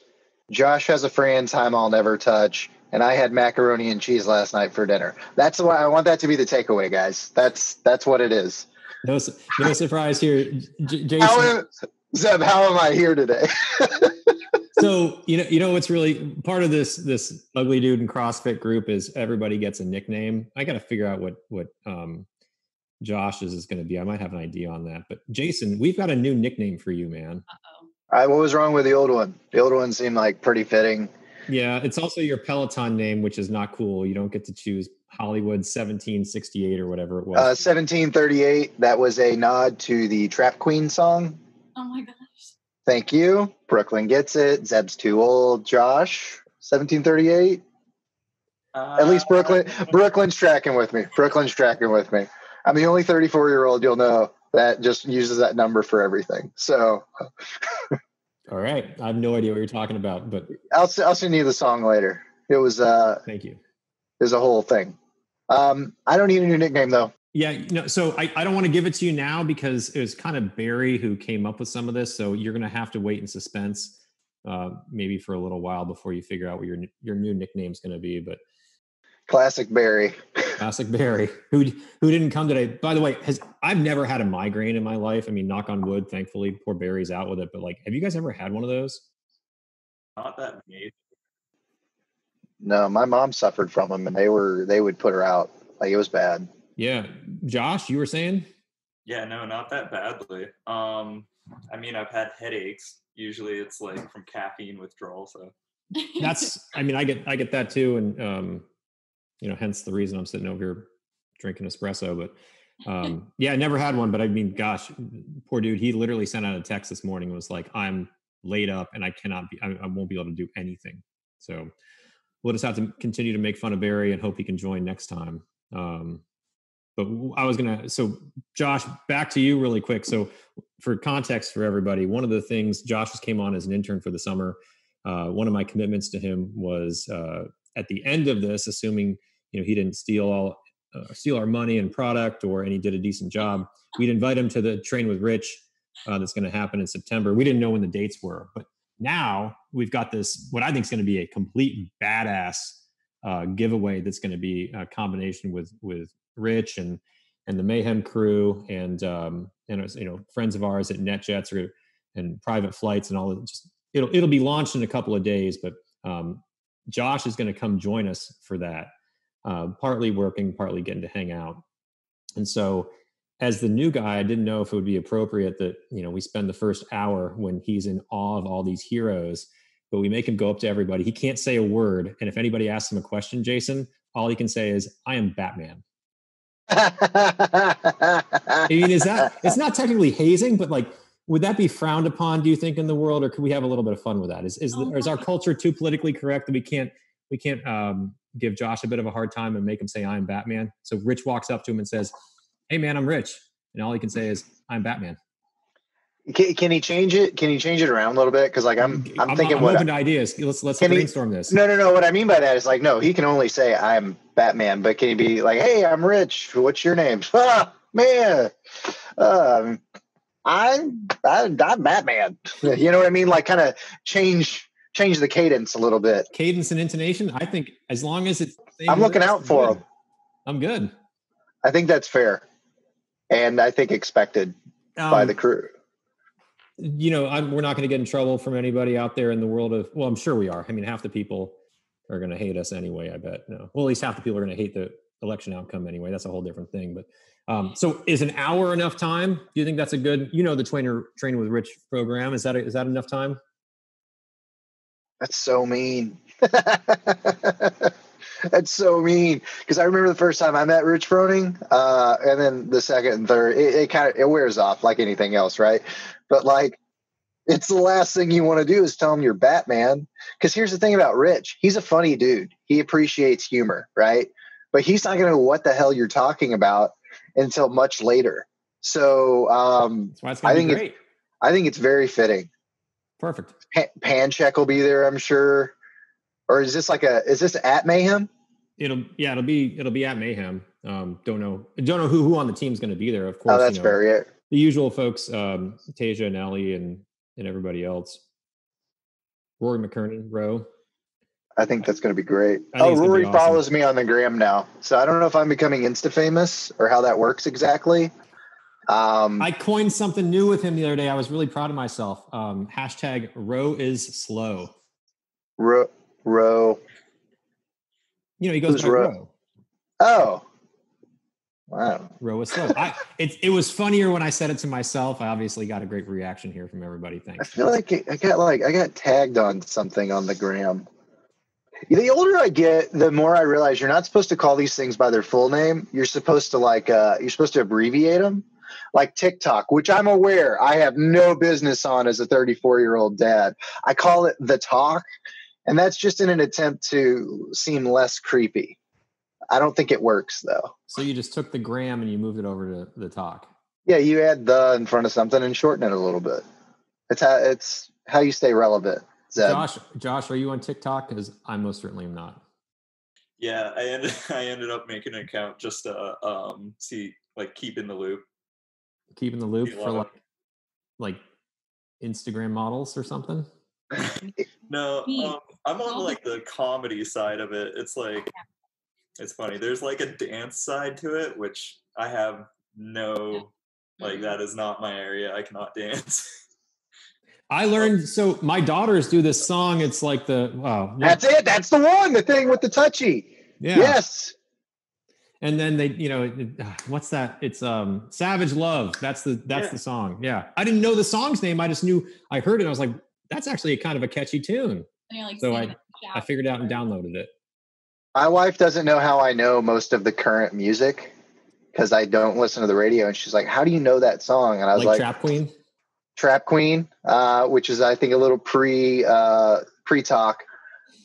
Speaker 2: Josh has a Fran time I'll never touch, and I had macaroni and cheese last night for dinner. That's why I want that to be the takeaway, guys. That's that's what it is.
Speaker 1: No, no surprise here, J- Jason.
Speaker 2: How am, Zeb, how am I here today?
Speaker 1: so you know, you know what's really part of this this ugly dude and CrossFit group is everybody gets a nickname. I got to figure out what what um, Josh's is going to be. I might have an idea on that. But Jason, we've got a new nickname for you, man.
Speaker 2: Uh-oh. All right, what was wrong with the old one? The old one seemed like pretty fitting.
Speaker 1: Yeah, it's also your Peloton name, which is not cool. You don't get to choose Hollywood 1768 or whatever it was.
Speaker 2: Uh, 1738. That was a nod to the Trap Queen song.
Speaker 4: Oh my gosh.
Speaker 2: Thank you. Brooklin gets it. Zeb's too old. Josh, 1738. Uh, At least Brooklin. Brooklin's tracking with me. Brooklin's tracking with me. I'm the only 34 year old you'll know that just uses that number for everything. So.
Speaker 1: All right, I have no idea what you're talking about, but
Speaker 2: I'll I'll send you the song later. It was uh,
Speaker 1: thank you.
Speaker 2: There's a whole thing. Um, I don't need a new nickname though.
Speaker 1: Yeah, no. So I, I don't want to give it to you now because it was kind of Barry who came up with some of this. So you're gonna have to wait in suspense, uh, maybe for a little while before you figure out what your your new nickname is gonna be. But
Speaker 2: classic Barry.
Speaker 1: Classic Barry, who who didn't come today. By the way, has I've never had a migraine in my life. I mean, knock on wood. Thankfully, poor Barry's out with it. But like, have you guys ever had one of those?
Speaker 3: Not that major.
Speaker 2: No, my mom suffered from them, and they were they would put her out. Like it was bad.
Speaker 1: Yeah, Josh, you were saying?
Speaker 3: Yeah, no, not that badly. Um, I mean, I've had headaches. Usually, it's like from caffeine withdrawal. So
Speaker 1: that's. I mean, I get I get that too, and um, you know, hence the reason I'm sitting over here drinking espresso. But um, yeah, I never had one. But I mean, gosh, poor dude. He literally sent out a text this morning. and was like, "I'm laid up and I cannot be. I, I won't be able to do anything." So we'll just have to continue to make fun of Barry and hope he can join next time. Um, but I was gonna. So Josh, back to you really quick. So for context for everybody, one of the things Josh just came on as an intern for the summer. Uh, one of my commitments to him was uh, at the end of this, assuming you know he didn't steal all uh, steal our money and product or and he did a decent job. We'd invite him to the train with rich uh, that's going to happen in september. We didn't know when the dates were but now we've got this what i think is going to be a complete badass uh, giveaway that's going to be a combination with with rich and and the mayhem crew and um and you know friends of ours at netjets or and private flights and all of just it'll it'll be launched in a couple of days but um josh is going to come join us for that uh, partly working, partly getting to hang out. And so, as the new guy, I didn't know if it would be appropriate that you know we spend the first hour when he's in awe of all these heroes, but we make him go up to everybody. He can't say a word, and if anybody asks him a question, Jason, all he can say is, "I am Batman." I mean, is that it's not technically hazing, but like, would that be frowned upon? Do you think in the world, or could we have a little bit of fun with that? Is is, oh, is our culture too politically correct that we can't we can't um, give Josh a bit of a hard time and make him say I'm Batman. So Rich walks up to him and says, "Hey man, I'm Rich," and all he can say is I'm Batman.
Speaker 2: Can, can he change it? Can he change it around a little bit? Because like I'm, I'm, I'm thinking
Speaker 1: I'm
Speaker 2: what
Speaker 1: open to ideas. Let's let's brainstorm
Speaker 2: he,
Speaker 1: this.
Speaker 2: No, no, no. What I mean by that is like no, he can only say I'm Batman, but can he be like, Hey, I'm Rich. What's your name? Ah, man, um, I'm I'm, I'm Batman. you know what I mean? Like kind of change change the cadence a little bit.
Speaker 1: Cadence and intonation. I think as long as it's.
Speaker 2: I'm looking out for them.
Speaker 1: I'm good.
Speaker 2: I think that's fair, and I think expected um, by the crew.
Speaker 1: You know, I'm, we're not going to get in trouble from anybody out there in the world of. Well, I'm sure we are. I mean, half the people are going to hate us anyway. I bet. No, well, at least half the people are going to hate the election outcome anyway. That's a whole different thing. But um, so, is an hour enough time? Do you think that's a good? You know, the trainer train with Rich program is that a, is that enough time?
Speaker 2: That's so mean. That's so mean. Because I remember the first time I met Rich Froning, uh, and then the second and third, it, it kind of it wears off like anything else, right? But like, it's the last thing you want to do is tell him you're Batman. Because here's the thing about Rich: he's a funny dude. He appreciates humor, right? But he's not going to know what the hell you're talking about until much later. So um,
Speaker 1: That's why it's gonna
Speaker 2: I think it-
Speaker 1: great.
Speaker 2: I think it's very fitting.
Speaker 1: Perfect.
Speaker 2: Pa- Pancheck will be there, I'm sure. Or is this like a is this at Mayhem?
Speaker 1: It'll yeah, it'll be it'll be at Mayhem. Um, don't know don't know who who on the team's going to be there. Of course,
Speaker 2: Oh, that's
Speaker 1: you know,
Speaker 2: fair. Yeah.
Speaker 1: the usual folks, um, Tasia and Ellie and and everybody else. Rory McKernan, Rowe.
Speaker 2: I think that's going to be great. Oh,
Speaker 1: it's gonna be
Speaker 2: Rory
Speaker 1: awesome.
Speaker 2: follows me on the gram now, so I don't know if I'm becoming Insta famous or how that works exactly. Um,
Speaker 1: I coined something new with him the other day. I was really proud of myself. Um, hashtag Row is slow.
Speaker 2: Row, Ro.
Speaker 1: You know, he goes by
Speaker 2: Row?
Speaker 1: Row.
Speaker 2: Oh, wow.
Speaker 1: Row is slow. I, it, it was funnier when I said it to myself. I obviously got a great reaction here from everybody. Thanks.
Speaker 2: I feel like I got like I got tagged on something on the gram. The older I get, the more I realize you're not supposed to call these things by their full name. You're supposed to like uh, you're supposed to abbreviate them, like TikTok, which I'm aware I have no business on as a 34 year old dad. I call it the talk, and that's just in an attempt to seem less creepy. I don't think it works though.
Speaker 1: So you just took the gram and you moved it over to the talk.
Speaker 2: Yeah, you add the in front of something and shorten it a little bit. It's how it's how you stay relevant. Zeb.
Speaker 1: Josh, Josh, are you on TikTok? Because I most certainly am not.
Speaker 3: Yeah, I ended I ended up making an account just to um see like keep in the loop.
Speaker 1: Keeping the loop for like like Instagram models or something.
Speaker 3: No, um, I'm on like the comedy side of it. It's like it's funny. There's like a dance side to it, which I have no like
Speaker 4: Mhm.
Speaker 3: that is not my area. I cannot dance.
Speaker 1: I learned so my daughters do this song. It's like the wow.
Speaker 2: That's it. That's the one. The thing with the touchy.
Speaker 1: Yeah.
Speaker 2: Yes.
Speaker 1: And then they, you know, ah, what's that? It's um Savage Love. That's the that's
Speaker 3: Yeah.
Speaker 1: the song. Yeah. I didn't know the song's name. I just knew I heard it. I was like, that's actually a kind of a catchy tune.
Speaker 4: And like,
Speaker 1: So I- I figured out and downloaded it.
Speaker 2: My wife doesn't know how I know most of the current music because I don't listen to the radio. And she's like, How do you know that song? And I was
Speaker 1: Like,
Speaker 2: like,
Speaker 1: Trap Queen.
Speaker 2: Trap Queen, uh, which is, I think, a little pre uh, pre talk.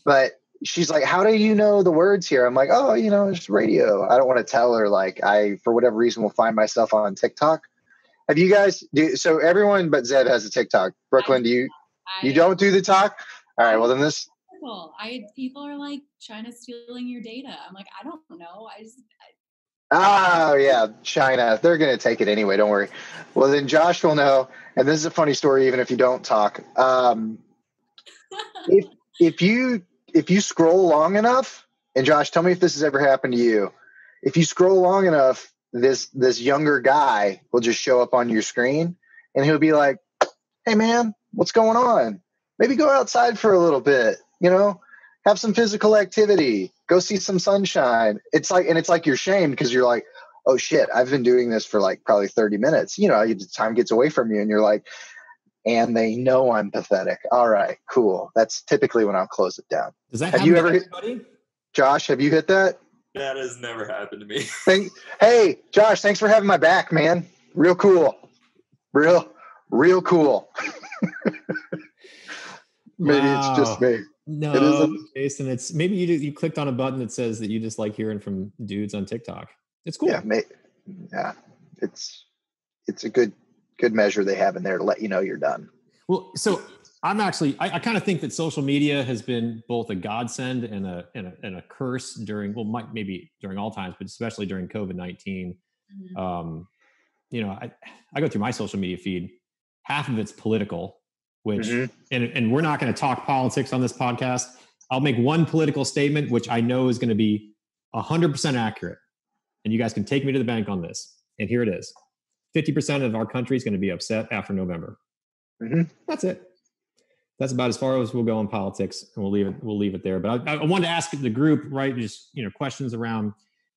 Speaker 2: But she's like, How do you know the words here? I'm like, Oh, you know, it's radio. I don't want to tell her, like, I, for whatever reason, will find myself on TikTok. Have you guys, do, so everyone but Zeb has a TikTok. Brooklin, do you,
Speaker 4: I-
Speaker 2: you don't do the talk? All right. Well, then this,
Speaker 4: People, I people are like China stealing your data. I'm like, I don't know. I just
Speaker 2: Oh yeah, China. They're gonna take it anyway. Don't worry. Well, then Josh will know. And this is a funny story, even if you don't talk. Um, if if you if you scroll long enough, and Josh, tell me if this has ever happened to you. If you scroll long enough, this this younger guy will just show up on your screen, and he'll be like, "Hey man, what's going on? Maybe go outside for a little bit. You know, have some physical activity. Go see some sunshine." It's like, and it's like you're shamed because you're like, "Oh shit, I've been doing this for like probably 30 minutes." You know, time gets away from you, and you're like, and they know I'm pathetic. All right, cool. That's typically when I'll close it down.
Speaker 1: Does that
Speaker 2: Have you
Speaker 1: to
Speaker 2: ever-
Speaker 1: everybody?
Speaker 2: Josh, have you hit that?
Speaker 3: that has never happened to me.
Speaker 2: Thank, hey, Josh, thanks for having my back, man. Real cool. Real, real cool. Maybe it's just me.
Speaker 1: No,
Speaker 2: isn't.
Speaker 1: Jason. It's maybe you you clicked on a button that says that you just like hearing from dudes on TikTok. It's cool.
Speaker 2: Yeah, may, yeah. It's it's a good good measure they have in there to let you know you're done.
Speaker 1: Well, so I'm actually I, I kind of think that social media has been both a godsend and a and a, and a curse during well, might maybe during all times, but especially during COVID nineteen.
Speaker 4: Mhm.
Speaker 1: Um, you know, I I go through my social media feed. Half of it's political, which
Speaker 2: Mhm.
Speaker 1: and and we're not going to talk politics on this podcast. I'll make one political statement, which I know is going to be hundred percent accurate, and you guys can take me to the bank on this. And here it is: fifty percent of our country is going to be upset after November.
Speaker 2: Mhm.
Speaker 1: That's it. That's about as far as we'll go in politics, and we'll leave it. We'll leave it there. But I, I wanted to ask the group, right? Just you know, questions around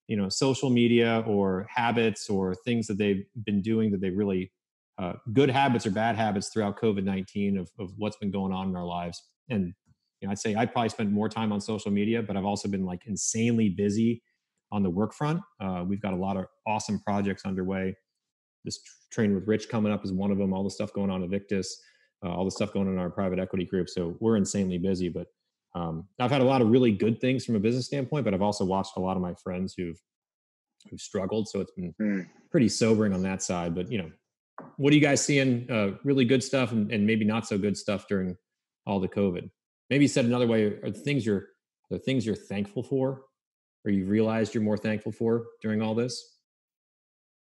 Speaker 1: you know social media or habits or things that they've been doing that they really uh, good habits or bad habits throughout COVID nineteen of of what's been going on in our lives. And you know, I'd say I probably spent more time on social media, but I've also been like insanely busy on the work front. Uh, we've got a lot of awesome projects underway. This train with Rich coming up is one of them. All the stuff going on at Victis, uh, all the stuff going on in our private equity group. So we're insanely busy. But um, I've had a lot of really good things from a business standpoint, but I've also watched a lot of my friends who've who've struggled. So it's been
Speaker 2: Mm.
Speaker 1: pretty sobering on that side. But you know, what are you guys seeing? Uh, really good stuff and, and maybe not so good stuff during all the COVID. Maybe said another way, are the things you're the things you're thankful for, or you've realized you're more thankful for during all this?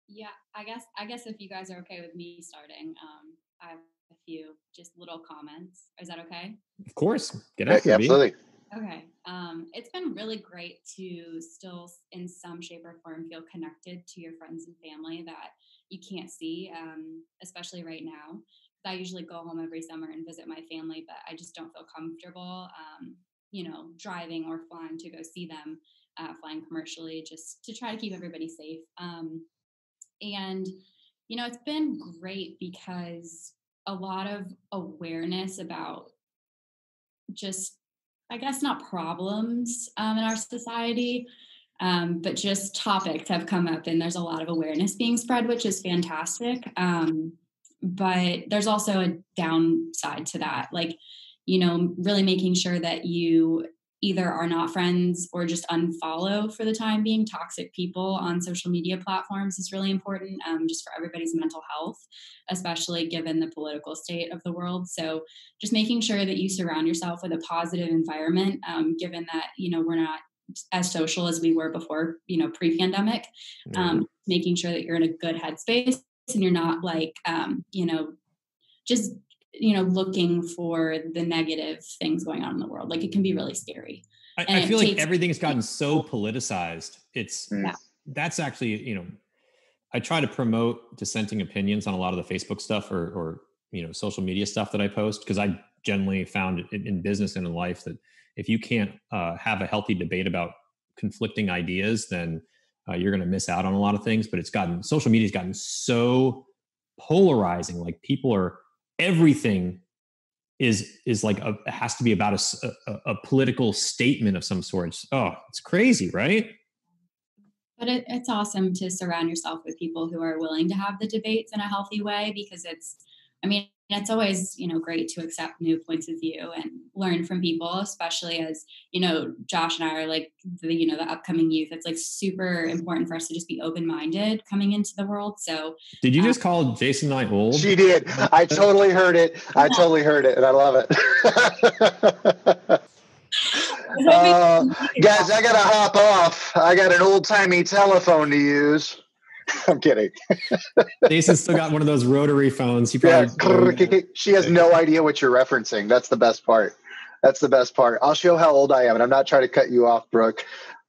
Speaker 4: Yeah, I guess I guess if you guys are okay with me starting, um, I have a few just little comments. Is that okay?
Speaker 1: Of course, get
Speaker 2: Yeah,
Speaker 1: after it, B.
Speaker 2: absolutely.
Speaker 4: Okay. Um, it's been really great to still, in some shape or form, feel connected to your friends and family that you can't see, um, especially right now. 'Cause I usually go home every summer and visit my family, but I just don't feel comfortable, um, you know, driving or flying to go see them, uh, flying commercially, just to try to keep everybody safe. Um, and, you know, it's been great because a lot of awareness about just I guess not problems um, in our society, um, but just topics have come up, and there's a lot of awareness being spread, which is fantastic. Um, but there's also a downside to that, like you know, really making sure that you either are not friends or just unfollow for the time being toxic people on social media platforms is really important um, just for everybody's mental health especially given the political state of the world so just making sure that you surround yourself with a positive environment um, given that you know we're not as social as we were before you know pre-pandemic
Speaker 1: Yeah.
Speaker 4: um, making sure that you're in a good headspace and you're not like um, you know just you know looking for the negative things going on in the world like it can be really scary
Speaker 1: I, I
Speaker 4: it
Speaker 1: feel like
Speaker 4: takes-
Speaker 1: everything's gotten so politicized. It's
Speaker 2: Mm.
Speaker 4: Yeah.
Speaker 1: that's actually you know, I try to promote dissenting opinions on a lot of the Facebook stuff or or you know social media stuff that I post because I generally found in, in business and in life that if you can't uh, have a healthy debate about conflicting ideas, then uh, you're going to miss out on a lot of things. But it's gotten social media's gotten so polarizing. Like people are everything is is like a has to be about a political statement of some sort. It's- oh, it's crazy, right?
Speaker 4: but it, it's awesome to surround yourself with people who are willing to have the debates in a healthy way because it's i mean it's always you know great to accept new points of view and learn from people especially as you know josh and i are like the you know the upcoming youth it's like super important for us to just be open-minded coming into the world so
Speaker 1: Did you
Speaker 4: Uh,
Speaker 1: just call Jason and I old?
Speaker 2: She did. I totally heard it. I totally heard it, and I love it. Uh, guys, I gotta hop off. I got an old timey telephone to use. I'm kidding.
Speaker 1: Jason's still got one of those rotary phones. He
Speaker 2: Yeah, she has no idea what you're referencing. That's the best part. That's the best part. I'll show how old I am, and I'm not trying to cut you off, Brooke.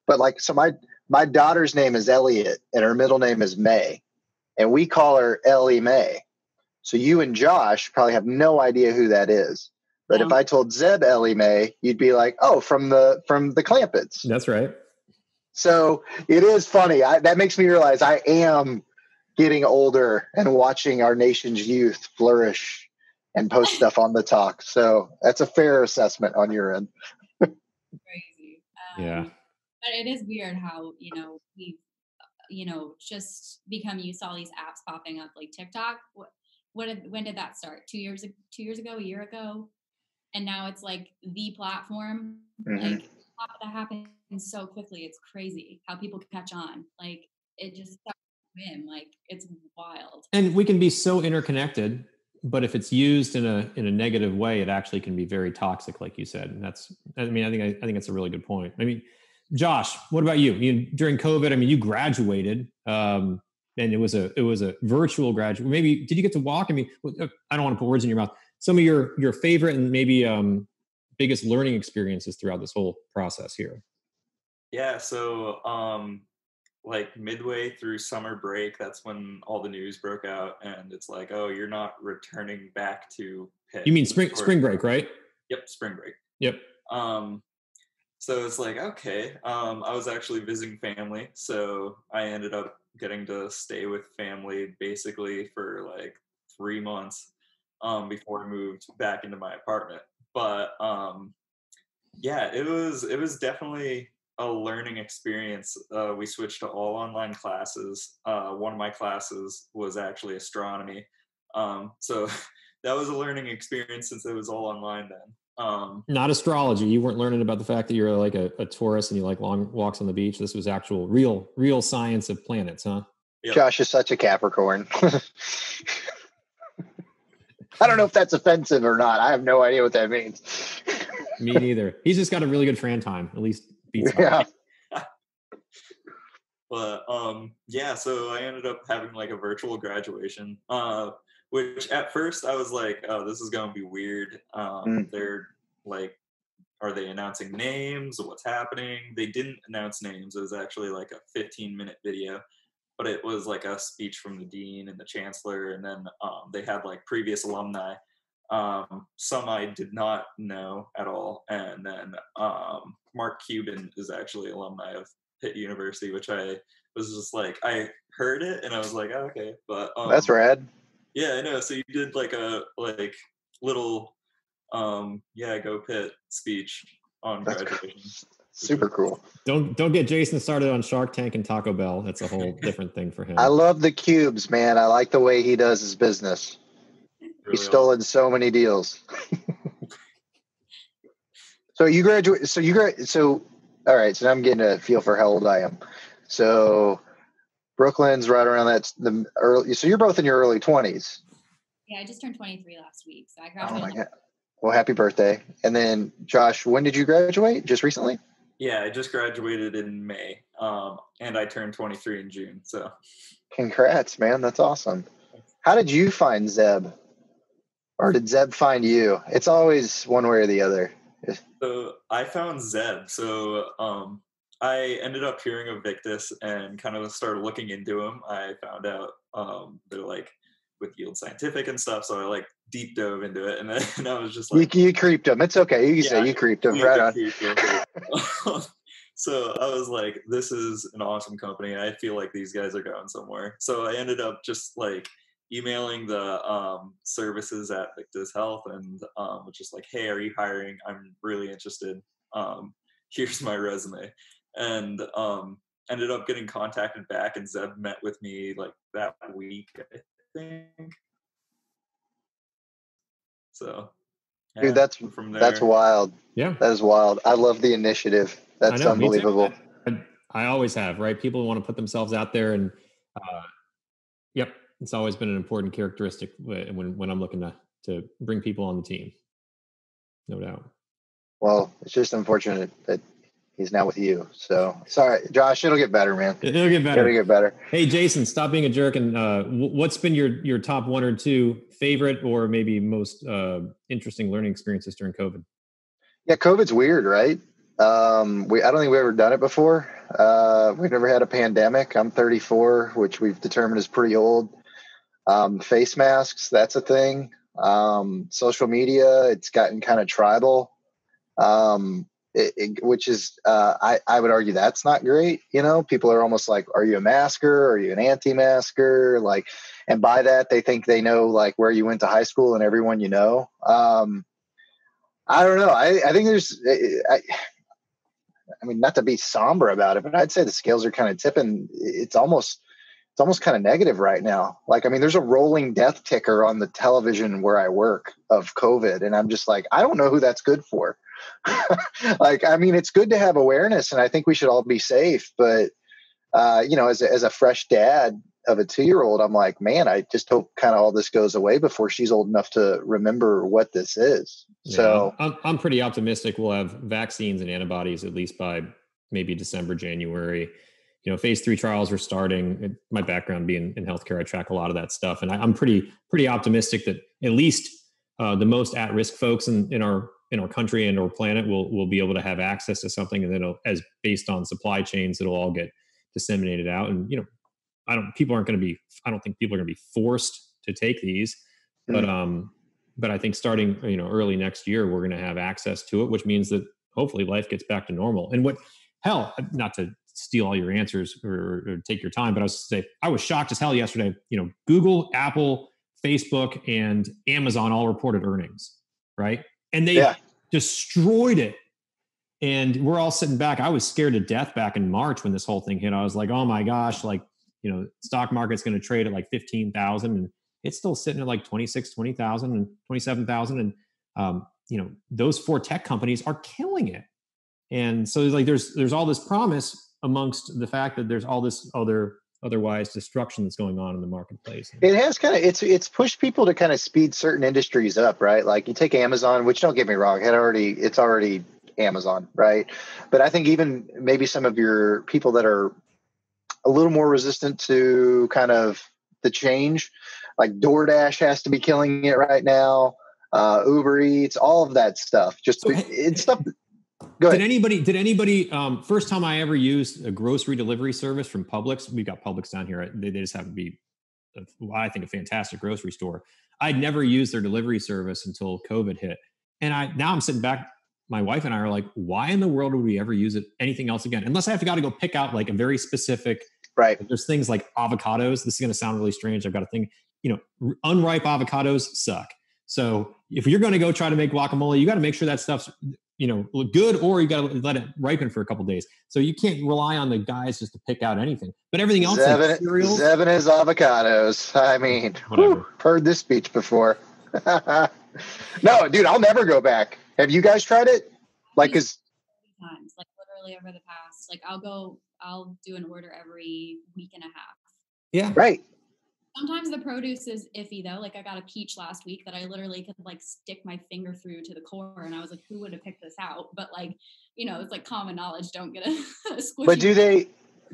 Speaker 2: But like, so my my daughter's name is Elliot, and her middle name is May, and we call her Ellie May. So you and Josh probably have no idea who that is. But if I told Zeb Ellie May, you'd be like, "Oh, from the from the Clampetts."
Speaker 1: That's right.
Speaker 2: So it is funny. I, that makes me realize I am getting older and watching our nation's youth flourish and post stuff on the talk. So that's a fair assessment on your end.
Speaker 4: crazy um,
Speaker 1: Yeah.
Speaker 4: but it is weird how you know we've you know just become used to all these apps popping up like tiktok what what did, when did that start two years ag- two years ago a year ago and now it's like the platform
Speaker 2: Mhm.
Speaker 4: like how that happens so quickly it's crazy how people catch on like it just in like it's wild
Speaker 1: And we can be so interconnected, but if it's used in a in a negative way, it actually can be very toxic, like you said. And that's I mean, I think I, I think that's a really good point. I mean, Josh, what about you? you during COVID, I mean, you graduated. Um, and it was a it was a virtual graduate. Maybe did you get to walk? I mean, uh, I don't want to put words in your mouth. Some of your your favorite and maybe um, biggest learning experiences throughout this whole process here.
Speaker 3: Yeah, so um like midway through summer break, that's when all the news broke out and it's like, oh, you're not returning back to Pitt.
Speaker 1: You mean spring
Speaker 3: Or-
Speaker 1: spring break, right?
Speaker 3: Yep, spring break.
Speaker 1: Yep.
Speaker 3: Um so it's like, okay. Um I was actually visiting family, so I ended up getting to stay with family basically for like 3 months um before I moved back into my apartment. But um yeah, it was it was definitely a learning experience. Uh, we switched to all online classes. Uh, one of my classes was actually astronomy, um, so that was a learning experience since it was all online then. Um,
Speaker 1: Not astrology. You weren't learning about the fact that you're like a, a Taurus and you like long walks on the beach. This was actual, real, real science of planets, huh?
Speaker 3: Yep.
Speaker 2: Josh is such a Capricorn. I don't know if that's offensive or not. I have no idea what that means.
Speaker 1: Me neither. He's just got a really good Fran time. At least beats mine.
Speaker 2: yeah.
Speaker 3: but um yeah so i ended up having like a virtual graduation uh which at first i was like oh this is going to be weird um
Speaker 2: Mm.
Speaker 3: they're like are they announcing names what's happening they didn't announce names it was actually like a 15 minute video but it was like a speech from the dean and the chancellor and then um, they had like previous alumni um, some i did not know at all and then um, mark cuban is actually alumni of Pitt University, which I was just like I heard it and I was like, oh, okay, but um,
Speaker 2: That's rad.
Speaker 3: Yeah, I know. So you did like a like little um yeah go Pitt speech on
Speaker 2: That's cool.
Speaker 3: graduation.
Speaker 2: Super cool.
Speaker 1: Don't don't get Jason started on Shark Tank and Taco Bell. That's a whole different thing for him.
Speaker 2: I love the cubes, man. I like the way he does his business.
Speaker 3: Really
Speaker 2: He's stolen so many deals. so you graduate. So you gra- So all right. So now I'm getting a feel for how old I am. So Brooklin's right around that the early. So you're both in your early twenties.
Speaker 4: Yeah, I just turned 23 last week, so I
Speaker 2: Oh my god. Well, happy birthday. And then Josh, when did you graduate? Just recently?
Speaker 3: Yeah, I just graduated in May, um, and I turned 23 in June. So
Speaker 2: Congrats, man. That's awesome. How did you find Zeb? Or did Zeb find you? It's always one way or the other.
Speaker 3: So I found Zeb. So um, I ended up hearing of Victis and kind of started looking into him. I found out um, they're like with Yield Scientific and stuff. So I like deep dove into it, and then and I was just
Speaker 2: You,
Speaker 3: like,
Speaker 2: you creeped him. It's okay. You can
Speaker 3: Yeah,
Speaker 2: say you creeped him. Right on.
Speaker 3: so I was like, this is an awesome company. I feel like these guys are going somewhere. So I ended up just like emailing the um, services at Victis Health and um, was just like, hey, are you hiring? I'm really interested. Um, here's my resume. And um, ended up getting contacted back, and Zeb met with me like that week, I think. So,
Speaker 2: Dude, that's
Speaker 3: from there.
Speaker 2: that's wild.
Speaker 1: yeah,
Speaker 2: That is wild. I love the initiative. That's
Speaker 1: know,
Speaker 2: unbelievable.
Speaker 1: I, I always have. Right, people want to put themselves out there, and uh, yep, it's always been an important characteristic when when I'm looking to to bring people on the team. No doubt.
Speaker 2: Well, it's just unfortunate that he's not with you. So sorry, Josh. It'll get better, man.
Speaker 1: It'll get better.
Speaker 2: It'll get better.
Speaker 1: Hey, Jason, stop being a jerk. And uh, what's been your your top one or two favorite or maybe most uh, interesting learning experiences during COVID?
Speaker 2: Yeah, COVID's weird, right? Um, we I don't think we've ever done it before. Uh, we've never had a pandemic. I'm 34, which we've determined is pretty old. Um, face masks, that's a thing. Um, social media, it's gotten kind of tribal, um, it, it- which is uh, I I would argue that's not great. You know, people are almost like, "Are you a masker? Are you an anti-masker?" Like, and by that they think they know like where you went to high school and everyone you know. Um, I don't know. I, I think there's, I, I mean, not to be somber about it, but I'd say the scales are kind of tipping. It's almost, it's almost kind of negative right now. Like, I mean, there's a rolling death ticker on the television where I work of COVID, and I'm just like, I don't know who that's good for. like, I mean, it's good to have awareness, and I think we should all be safe. But, uh, you know, as a, as a fresh dad of a two year old, I'm like, man, I just hope kind of all this goes away before she's old enough to remember what this is.
Speaker 1: Yeah,
Speaker 2: So,
Speaker 1: I'm I'm pretty optimistic we'll have vaccines and antibodies at least by maybe December, January. You know, phase three trials are starting. My background being in healthcare, I track a lot of that stuff, and I, I'm pretty pretty optimistic that at least uh, the most at risk folks in, in our in our country and our planet will will be able to have access to something, and then it'll, as based on supply chains, it'll all get disseminated out. And you know, I don't people aren't going to be. I don't think people are going to be forced to take these, but um, but I think starting you know early next year we're going to have access to it, which means that hopefully life gets back to normal. And what hell, not to steal all your answers or, or take your time, but I was to say I was shocked as hell yesterday. You know, Google, Apple, Facebook, and Amazon all reported earnings, right? And they
Speaker 2: Yeah.
Speaker 1: destroyed it. And we're all sitting back. I was scared to death back in March when this whole thing hit. I was like, oh my gosh, like, you know, stock market's going to trade at like 15,000 and it's still sitting at like 26, 20,000 and 27,000. And um, you know those four tech companies are killing it and so like there's there's all this promise amongst the fact that there's all this other otherwise destruction that's going on in the marketplace
Speaker 2: it has kind of it's it's pushed people to kind of speed certain industries up right like you take amazon which don't get me wrong it already it's already amazon right but i think even maybe some of your people that are a little more resistant to kind of the change like doordash has to be killing it right now uh, Uber Eats, all of that stuff. Just it's stuff.
Speaker 1: Go ahead. Did anybody? Did anybody? Um, first time I ever used a grocery delivery service from Publix. We've got Publix down here. They, they just happen to be, I think, a fantastic grocery store. I'd never used their delivery service until COVID hit, and I now I'm sitting back. My wife and I are like, why in the world would we ever use it anything else again? Unless I have to got to go pick out like a very specific.
Speaker 2: Right.
Speaker 1: There's things like avocados. This is going to sound really strange. I've got a thing. You know, unripe avocados suck so if you're going to go try to make guacamole, you got to make sure that stuff's you know look good, or you got to let it ripen for a couple days. So you can't rely on the guys just to pick out anything. But everything else,
Speaker 2: seven, like cereals, Zevin is avocados. I mean, whew, heard this speech before. no, dude, I'll never go back. Have you guys tried it? Like, cause
Speaker 4: times, like literally over the past, like I'll go, I'll do an order every week and a half.
Speaker 1: Yeah.
Speaker 2: Right.
Speaker 4: Sometimes the produce is iffy though. Like I got a peach last week that I literally could like stick my finger through to the core, and I was like, "Who would have picked this out?" But like, you know, it's like common knowledge. Don't get a, a squishy.
Speaker 2: But do they?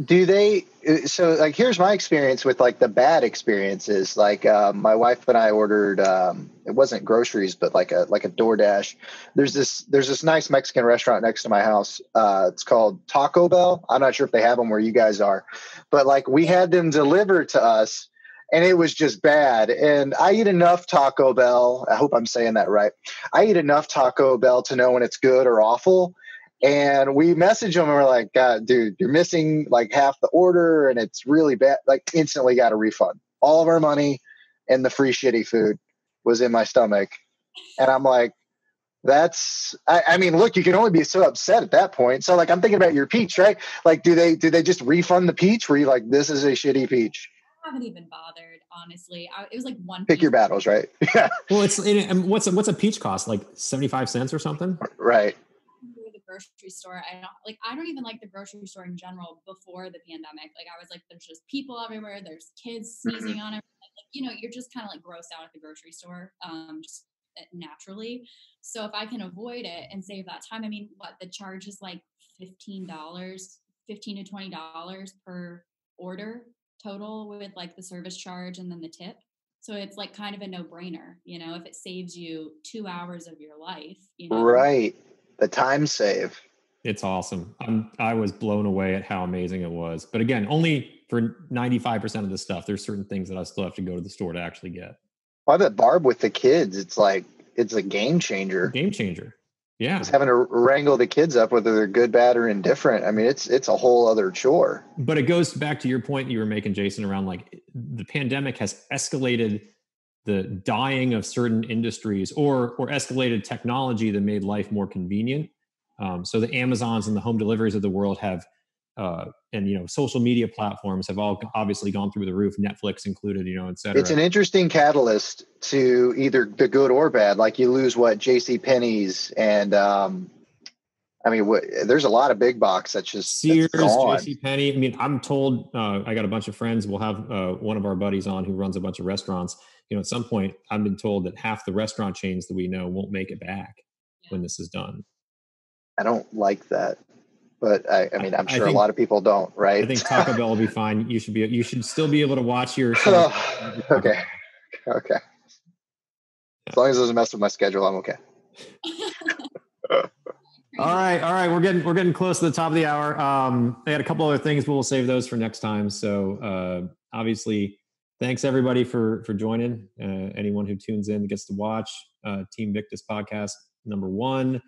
Speaker 2: Do they? Uh, so like, here's my experience with like the bad experiences. Like uh, my wife and I ordered. Um, it wasn't groceries, but like a like a DoorDash. There's this there's this nice Mexican restaurant next to my house. Uh, it's called Taco Bell. I'm not sure if they have them where you guys are, but like we had them delivered to us and it was just bad. And I eat enough Taco Bell. I hope I'm saying that right. I eat enough Taco Bell to know when it's good or awful. And we message them and we're like, God, dude, you're missing like half the order and it's really bad. Like, instantly got a refund. All of our money and the free shitty food was in my stomach. And I'm like, that's I, I, mean look you can only be so upset at that point so like i'm thinking about your peach right like do they do they just refund the peach where you like this is a shitty peach
Speaker 4: haven't even bothered, honestly. I, it was like one.
Speaker 2: Pick your battles, right? Yeah.
Speaker 1: Well, it's and what's a, what's a peach cost? Like seventy five cents or something?
Speaker 2: Right.
Speaker 4: The grocery store. I don't like. I don't even like the grocery store in general before the pandemic. Like I was like, there's just people everywhere. There's kids mm-hmm. sneezing on it. Like, you know, you're just kind of like grossed out at the grocery store. Um, just eh, naturally. So if I can avoid it and save that time, I mean, what the charge is like fifteen dollars, fifteen to twenty dollars per order total with like the service charge and then the tip. So it's like kind of a no brainer, you know, if it saves you two hours of your life, you know.
Speaker 2: Right. The time save.
Speaker 1: It's awesome. I'm I was blown away at how amazing it was. But again, only for 95% of the stuff. There's certain things that I still have to go to the store to actually get.
Speaker 2: Well, I bet Barb with the kids, it's like it's a game changer.
Speaker 1: Game changer. Yeah.
Speaker 2: Just having to wrangle the kids up, whether they're good, bad, or indifferent. I mean, it's it's a whole other chore.
Speaker 1: But it goes back to your point you were making, Jason, around like the pandemic has escalated the dying of certain industries or or escalated technology that made life more convenient. Um, so the Amazons and the home deliveries of the world have uh, and you know social media platforms have all obviously gone through the roof netflix included you know et cetera.
Speaker 2: It's an interesting catalyst to either the good or bad like you lose what jc penney's and um i mean what, there's a lot of big box that's just
Speaker 1: sears jc penney i mean i'm told uh, i got a bunch of friends we'll have uh, one of our buddies on who runs a bunch of restaurants. You know at some point i've been told that half the restaurant chains that we know won't make it back yeah. when this is done.
Speaker 2: I don't like that but I, I mean, I'm sure think, a lot of people don't, right?
Speaker 1: I think Taco Bell will be fine. You should be, you should still be able to watch your.
Speaker 2: Oh, okay, okay. As long as it doesn't mess with my schedule, I'm okay.
Speaker 1: all right, all right. We're getting we're getting close to the top of the hour. Um, I had a couple other things, but we'll save those for next time. So uh, obviously, thanks everybody for for joining. Uh, anyone who tunes in gets to watch uh, Team Victis podcast number one.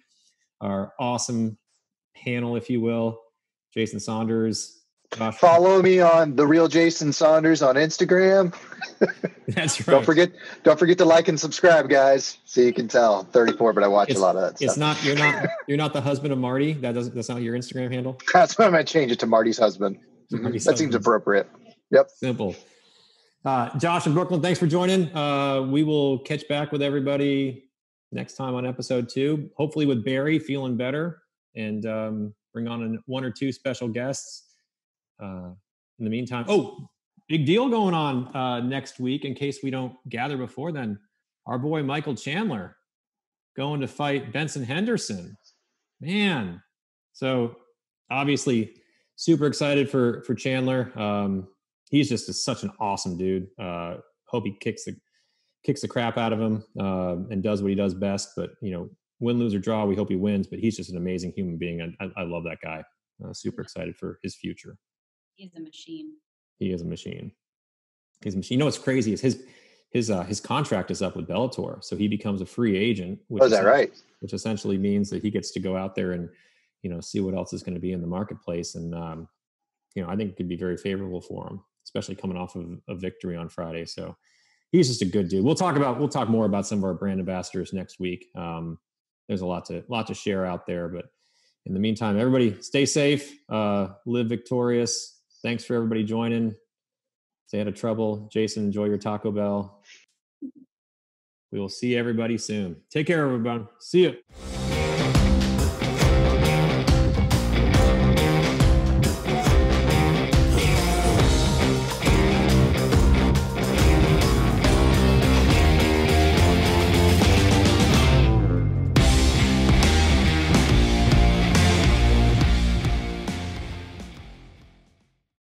Speaker 1: Our awesome panel, if you will. Jason Saunders.
Speaker 2: Josh. Follow me on the real Jason Saunders on Instagram.
Speaker 1: That's right.
Speaker 2: don't forget, don't forget to like and subscribe, guys. So you can tell I'm 34, but I watch
Speaker 1: it's,
Speaker 2: a lot of that.
Speaker 1: Stuff. It's not you're not you're not the husband of Marty. That doesn't that's not your Instagram handle.
Speaker 2: That's why I'm gonna change it to Marty's husband. Marty's that husband. seems appropriate. Yep.
Speaker 1: Simple. Uh, Josh in Brooklin, thanks for joining. Uh, we will catch back with everybody next time on episode two, hopefully with Barry feeling better and um, bring on an, one or two special guests. Uh, in the meantime, oh, big deal going on uh, next week in case we don't gather before then. Our boy Michael Chandler going to fight Benson Henderson. Man. So obviously super excited for for Chandler. Um, he's just a, such an awesome dude. Uh, hope he kicks the kicks the crap out of him uh, and does what he does best. But you know, win, lose or draw, we hope he wins. But he's just an amazing human being. I, I love that guy. Uh, super excited for his future.
Speaker 4: He's a machine.
Speaker 1: He is a machine. He's a machine. You know what's crazy is his his uh, his contract is up with Bellator, so he becomes a free agent.
Speaker 2: Which oh, is that right?
Speaker 1: Which essentially means that he gets to go out there and you know see what else is going to be in the marketplace, and um, you know I think it could be very favorable for him, especially coming off of a victory on Friday. So he's just a good dude. We'll talk about we'll talk more about some of our brand ambassadors next week. Um, there's a lot to lot to share out there, but in the meantime, everybody stay safe, uh, live victorious. Thanks for everybody joining. Stay out of trouble. Jason, enjoy your Taco Bell. We will see everybody soon. Take care, everyone. See you.